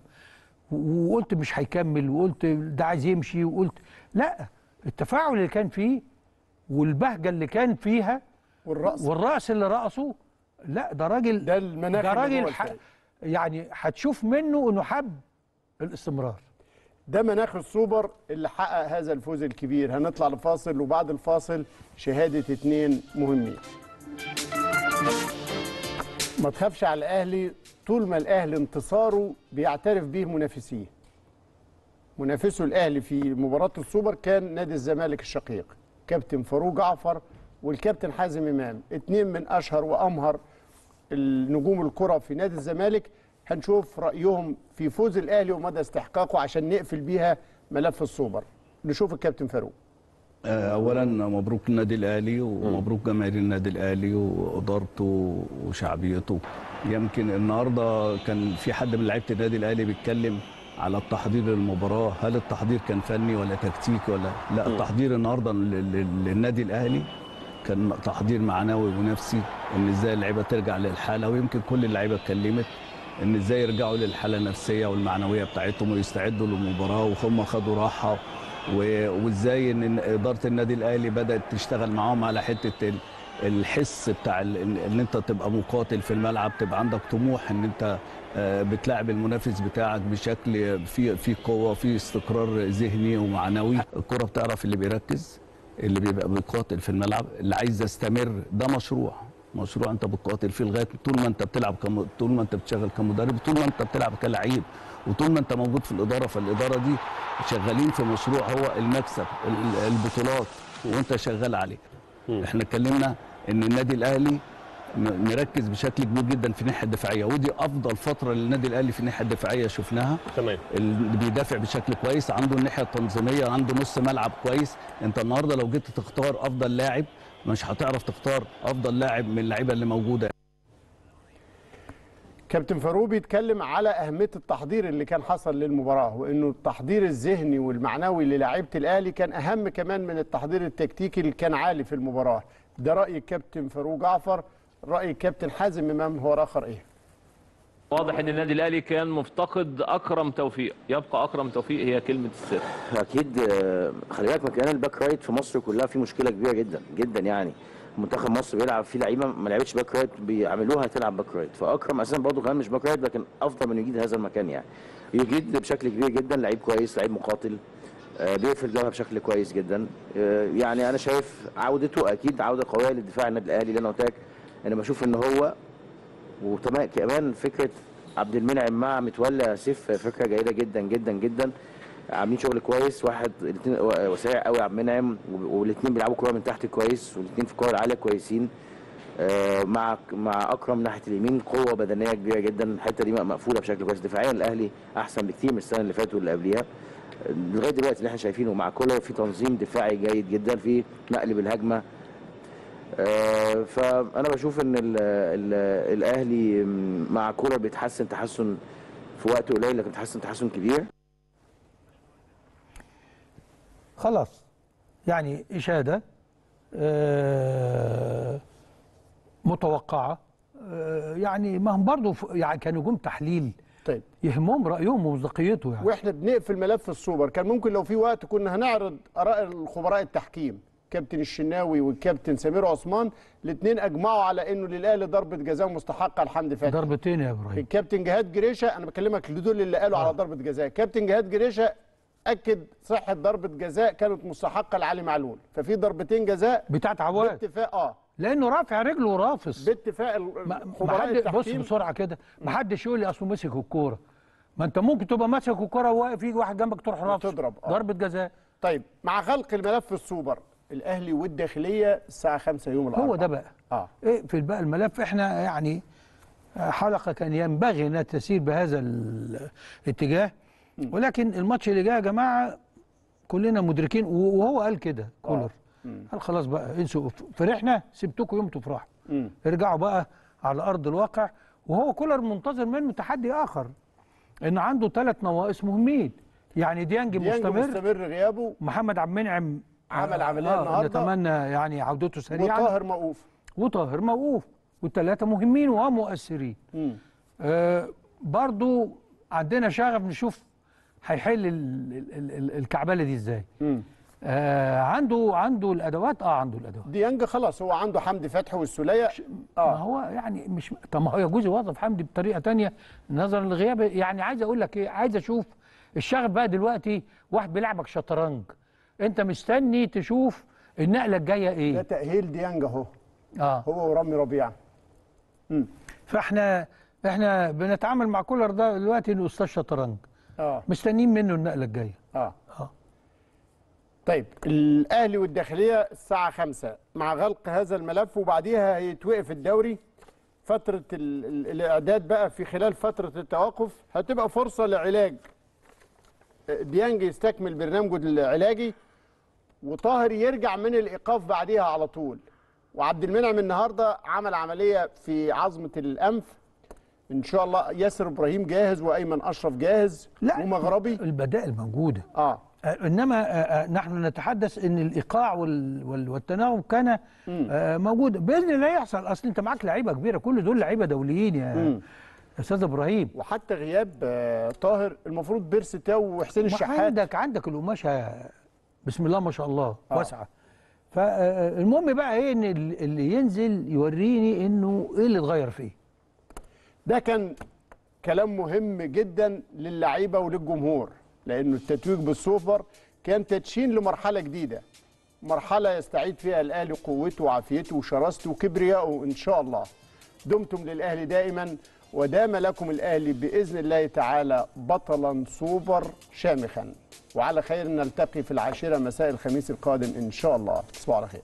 Speaker 1: وقلت مش هيكمل وقلت ده عايز يمشي وقلت لا التفاعل اللي كان فيه والبهجة اللي كان فيها
Speaker 2: والرقص
Speaker 1: والرقص اللي رقصه لا ده راجل
Speaker 2: ده المناخ
Speaker 1: ده راجل. يعني هتشوف منه انه حب الاستمرار.
Speaker 2: ده مناخ السوبر اللي حقق هذا الفوز الكبير. هنطلع لفاصل وبعد الفاصل شهادة اتنين مهمين. ما تخافش على الأهلي طول ما الأهلي انتصاره بيعترف به منافسيه. منافسه الأهلي في مباراة السوبر كان نادي الزمالك الشقيق. كابتن فاروق جعفر والكابتن حازم إمام. اتنين من أشهر وأمهر النجوم الكرة في نادي الزمالك هنشوف رأيهم في فوز الأهلي ومدى استحقاقه عشان نقفل بيها ملف السوبر. نشوف الكابتن فاروق.
Speaker 20: آه، اولا مبروك النادي الأهلي ومبروك جماهير النادي الأهلي وإدارته وشعبيته. يمكن النهارده كان في حد من لعيبة النادي الأهلي بيتكلم على التحضير للمباراة هل التحضير كان فني ولا تكتيكي ولا لا؟ التحضير النهارده لل- لل- للنادي الأهلي كان تحضير معنوي ونفسي إن إزاي اللعيبة ترجع للحالة ويمكن كل اللعيبة اتكلمت إن إزاي يرجعوا للحالة النفسية والمعنوية بتاعتهم ويستعدوا للمباراة وهم خدوا راحة وإزاي إن إدارة النادي الأهلي بدأت تشتغل معاهم على حتة ال- الحس بتاع إن أنت تبقى مقاتل في الملعب تبقى عندك طموح إن أنت آه، بتلاعب المنافس بتاعك بشكل في في قوة في استقرار ذهني ومعنوي. الكرة بتعرف اللي بيركز. اللي بيبقى بيقاتل في الملعب اللي عايز يستمر ده مشروع. مشروع انت بتقاتل فيه لغاية طول ما انت بتلعب كم... طول ما انت بتشتغل كمدرب طول ما انت بتلعب كلعيب وطول ما انت موجود في الإدارة فالإدارة دي شغالين في مشروع هو المكسب ال- البطولات وانت شغال عليه. إحنا اتكلمنا إن النادي الأهلي مركز بشكل كبير جدا في الناحية الدفاعية. ودي أفضل فترة للنادي الأهلي في الناحية الدفاعية شفناها.
Speaker 21: تمام.
Speaker 20: اللي بيدافع بشكل كويس عنده الناحية التنظيمية عنده نص ملعب كويس. أنت النهارده لو جيت تختار أفضل لاعب مش هتعرف تختار أفضل لاعب من اللعيبة اللي موجودة.
Speaker 2: كابتن فاروق بيتكلم على أهمية التحضير اللي كان حصل للمباراة وإنه التحضير الذهني والمعنوي للاعيبة الأهلي كان أهم كمان من التحضير التكتيكي اللي كان عالي في المباراة. ده رأي الكابتن فاروق جعفر رأي الكابتن حازم إمام هو آخر إيه؟
Speaker 22: واضح إن النادي الأهلي كان مفتقد أكرم توفيق يبقى أكرم توفيق هي كلمة السر.
Speaker 23: أكيد آه، خلي بالك مكان ال back right في مصر كلها في مشكلة كبيرة جدا جدا يعني. منتخب مصر بيلعب فيه لعيبة ما لعبتش back right بيعملوها تلعب back right. فأكرم أساسا برضه كمان مش back right لكن أفضل من يجيد هذا المكان يعني. يجيد بشكل كبير جدا لعيب كويس لعيب مقاتل آه، بيقفل الجبهه بشكل كويس جدا. آه، يعني أنا شايف عودته أكيد عودة قوية للدفاع النادي الأهلي اللي أنا قلت لك. أنا بشوف إن هو وكمان كمان فكرة عبد المنعم مع متولى سيف فكرة جيدة جدا جدا جدا. عاملين شغل كويس واحد الاثنين وسريع قوي عبد المنعم والاثنين بيلعبوا كورة من تحت كويس والاثنين في الكوره العاليه كويسين. آه، مع مع أكرم ناحية اليمين قوة بدنية كبيرة جدا. الحتة دي مقفولة بشكل كويس. دفاعيا الأهلي أحسن بكتير من السنة اللي فاتت واللي قبليها. لغاية دلوقتي اللي إحنا شايفينه مع كولر في تنظيم دفاعي جيد جدا في نقل بالهجمة. فأنا بشوف إن ال ال الأهلي مع كولر بيتحسن تحسن في وقت قليل لكن بيتحسن تحسن كبير.
Speaker 1: خلاص. يعني إشادة آه، متوقعة. آه، يعني ما هم برضه يعني كنجوم تحليل
Speaker 2: طيب.
Speaker 1: يهمهم رأيهم ومصداقيته يعني.
Speaker 2: وإحنا بنقفل ملف السوبر. كان ممكن لو في وقت كنا هنعرض آراء الخبراء التحكيم. كابتن الشناوي والكابتن سمير عثمان الاثنين أجمعوا على إنه للأهلي ضربة جزاء مستحقة لحمدي فتحي
Speaker 1: ضربتين يا إبراهيم.
Speaker 2: الكابتن جهاد جريشة أنا بكلمك لدول اللي قالوا على ضربة جزاء. كابتن جهاد جريشة أكد صحة ضربة جزاء كانت مستحقة لعلي معلول. ففي ضربتين جزاء
Speaker 1: بتاعت عواد.
Speaker 2: باتفاق آه.
Speaker 1: لأنه رافع رجله ورافص
Speaker 2: باتفاق
Speaker 1: ما
Speaker 2: خبراء
Speaker 1: حد بص بسرعة كده. ما حدش يقول لي أصله مسك الكورة. ما أنت ممكن تبقى ماسك الكورة وواقف يجي واحد جنبك تروح رافص
Speaker 2: تضرب آه.
Speaker 1: ضربة جزاء.
Speaker 2: طيب مع غلق الملف السوبر الأهلي والداخلية الساعة 5 يوم الأربعاء.
Speaker 1: هو ده بقى.
Speaker 2: آه.
Speaker 1: اقفل بقى الملف إحنا يعني حلقة كان ينبغي إنها تسير بهذا الاتجاه. ولكن الماتش اللي جاي يا جماعة كلنا مدركين وهو قال كده كولر. قال خلاص بقى انسوا فرحنا سبتكم يوم تفرحوا. ارجعوا بقى على أرض الواقع. وهو كولر منتظر منه تحدي آخر ان عنده ثلاث نواقص مهمين. يعني ديانج,
Speaker 2: ديانج
Speaker 1: مستمر
Speaker 2: مستمر غيابه.
Speaker 1: محمد عبد المنعم
Speaker 2: عمل عملية النهارده
Speaker 1: نتمنى يعني عودته سريعا.
Speaker 2: وطاهر موقوف
Speaker 1: وطاهر موقوف والثلاثه مهمين ومؤثرين. آه برضو عندنا شغف نشوف هيحل ال- ال- ال- ال- الكعبله دي إزاي.
Speaker 2: مم.
Speaker 1: آه عنده عنده الأدوات؟ آه عنده الأدوات.
Speaker 2: ديانج خلاص هو عنده حمدي فتحي والسوليه
Speaker 1: ما هو يعني مش طب ما هو يجوز يوظف حمدي بطريقة تانية نظرا للغياب. يعني عايز أقول لك إيه؟ عايز أشوف الشغف بقى دلوقتي واحد بيلعبك شطرنج. انت مستني تشوف النقلة الجاية
Speaker 2: ده
Speaker 1: إيه
Speaker 2: تأهيل ديانج اهو.
Speaker 1: آه.
Speaker 2: هو ورامي ربيعه
Speaker 1: فاحنا إحنا بنتعامل مع كولر ده دلوقتي انه أستاذ شطرنج.
Speaker 2: آه.
Speaker 1: مستنيين منه النقلة الجاية.
Speaker 2: آه.
Speaker 1: آه.
Speaker 2: طيب الأهلي والداخلية الساعة 5 مع غلق هذا الملف وبعديها هيتوقف الدوري. فترة ال ال الإعداد بقى في خلال فترة التوقف. هتبقى فرصة لعلاج. ديانج يستكمل برنامجه العلاجي. وطاهر يرجع من الإيقاف بعديها على طول. وعبد المنعم النهارده عمل عملية في عظمة الأنف. إن شاء الله ياسر إبراهيم جاهز وأيمن أشرف جاهز
Speaker 1: لا
Speaker 2: ومغربي.
Speaker 1: البدائل موجودة.
Speaker 2: آه.
Speaker 1: إنما آه، آه، نحن نتحدث إن الإيقاع وال- وال- والتناوب كان آه، موجود. بإذن الله يحصل. أصل أنت معاك لعيبة كبيرة كل دول لعيبة دوليين يا
Speaker 2: مم.
Speaker 1: أستاذ إبراهيم.
Speaker 2: وحتى غياب آه، طاهر المفروض بيرسي تاو وحسين الشحات.
Speaker 1: عندك عندك القماشة بسم الله ما شاء الله واسعة. فالمهم بقى إيه إن ال- اللي ينزل يوريني إنه إيه اللي اتغير فيه.
Speaker 2: ده كان كلام مهم جدا للعيبة وللجمهور لأنه التتويج بالسوبر كان تدشين لمرحلة جديدة. مرحلة يستعيد فيها الأهلي قوته وعافيته وشراسته وكبريائه إن شاء الله. دمتم للأهلي دائما. ودام لكم الأهلي بإذن الله تعالى بطلا سوبر شامخا. وعلى خير نلتقي في العاشرة مساء الخميس القادم إن شاء الله. تصبحوا على خير.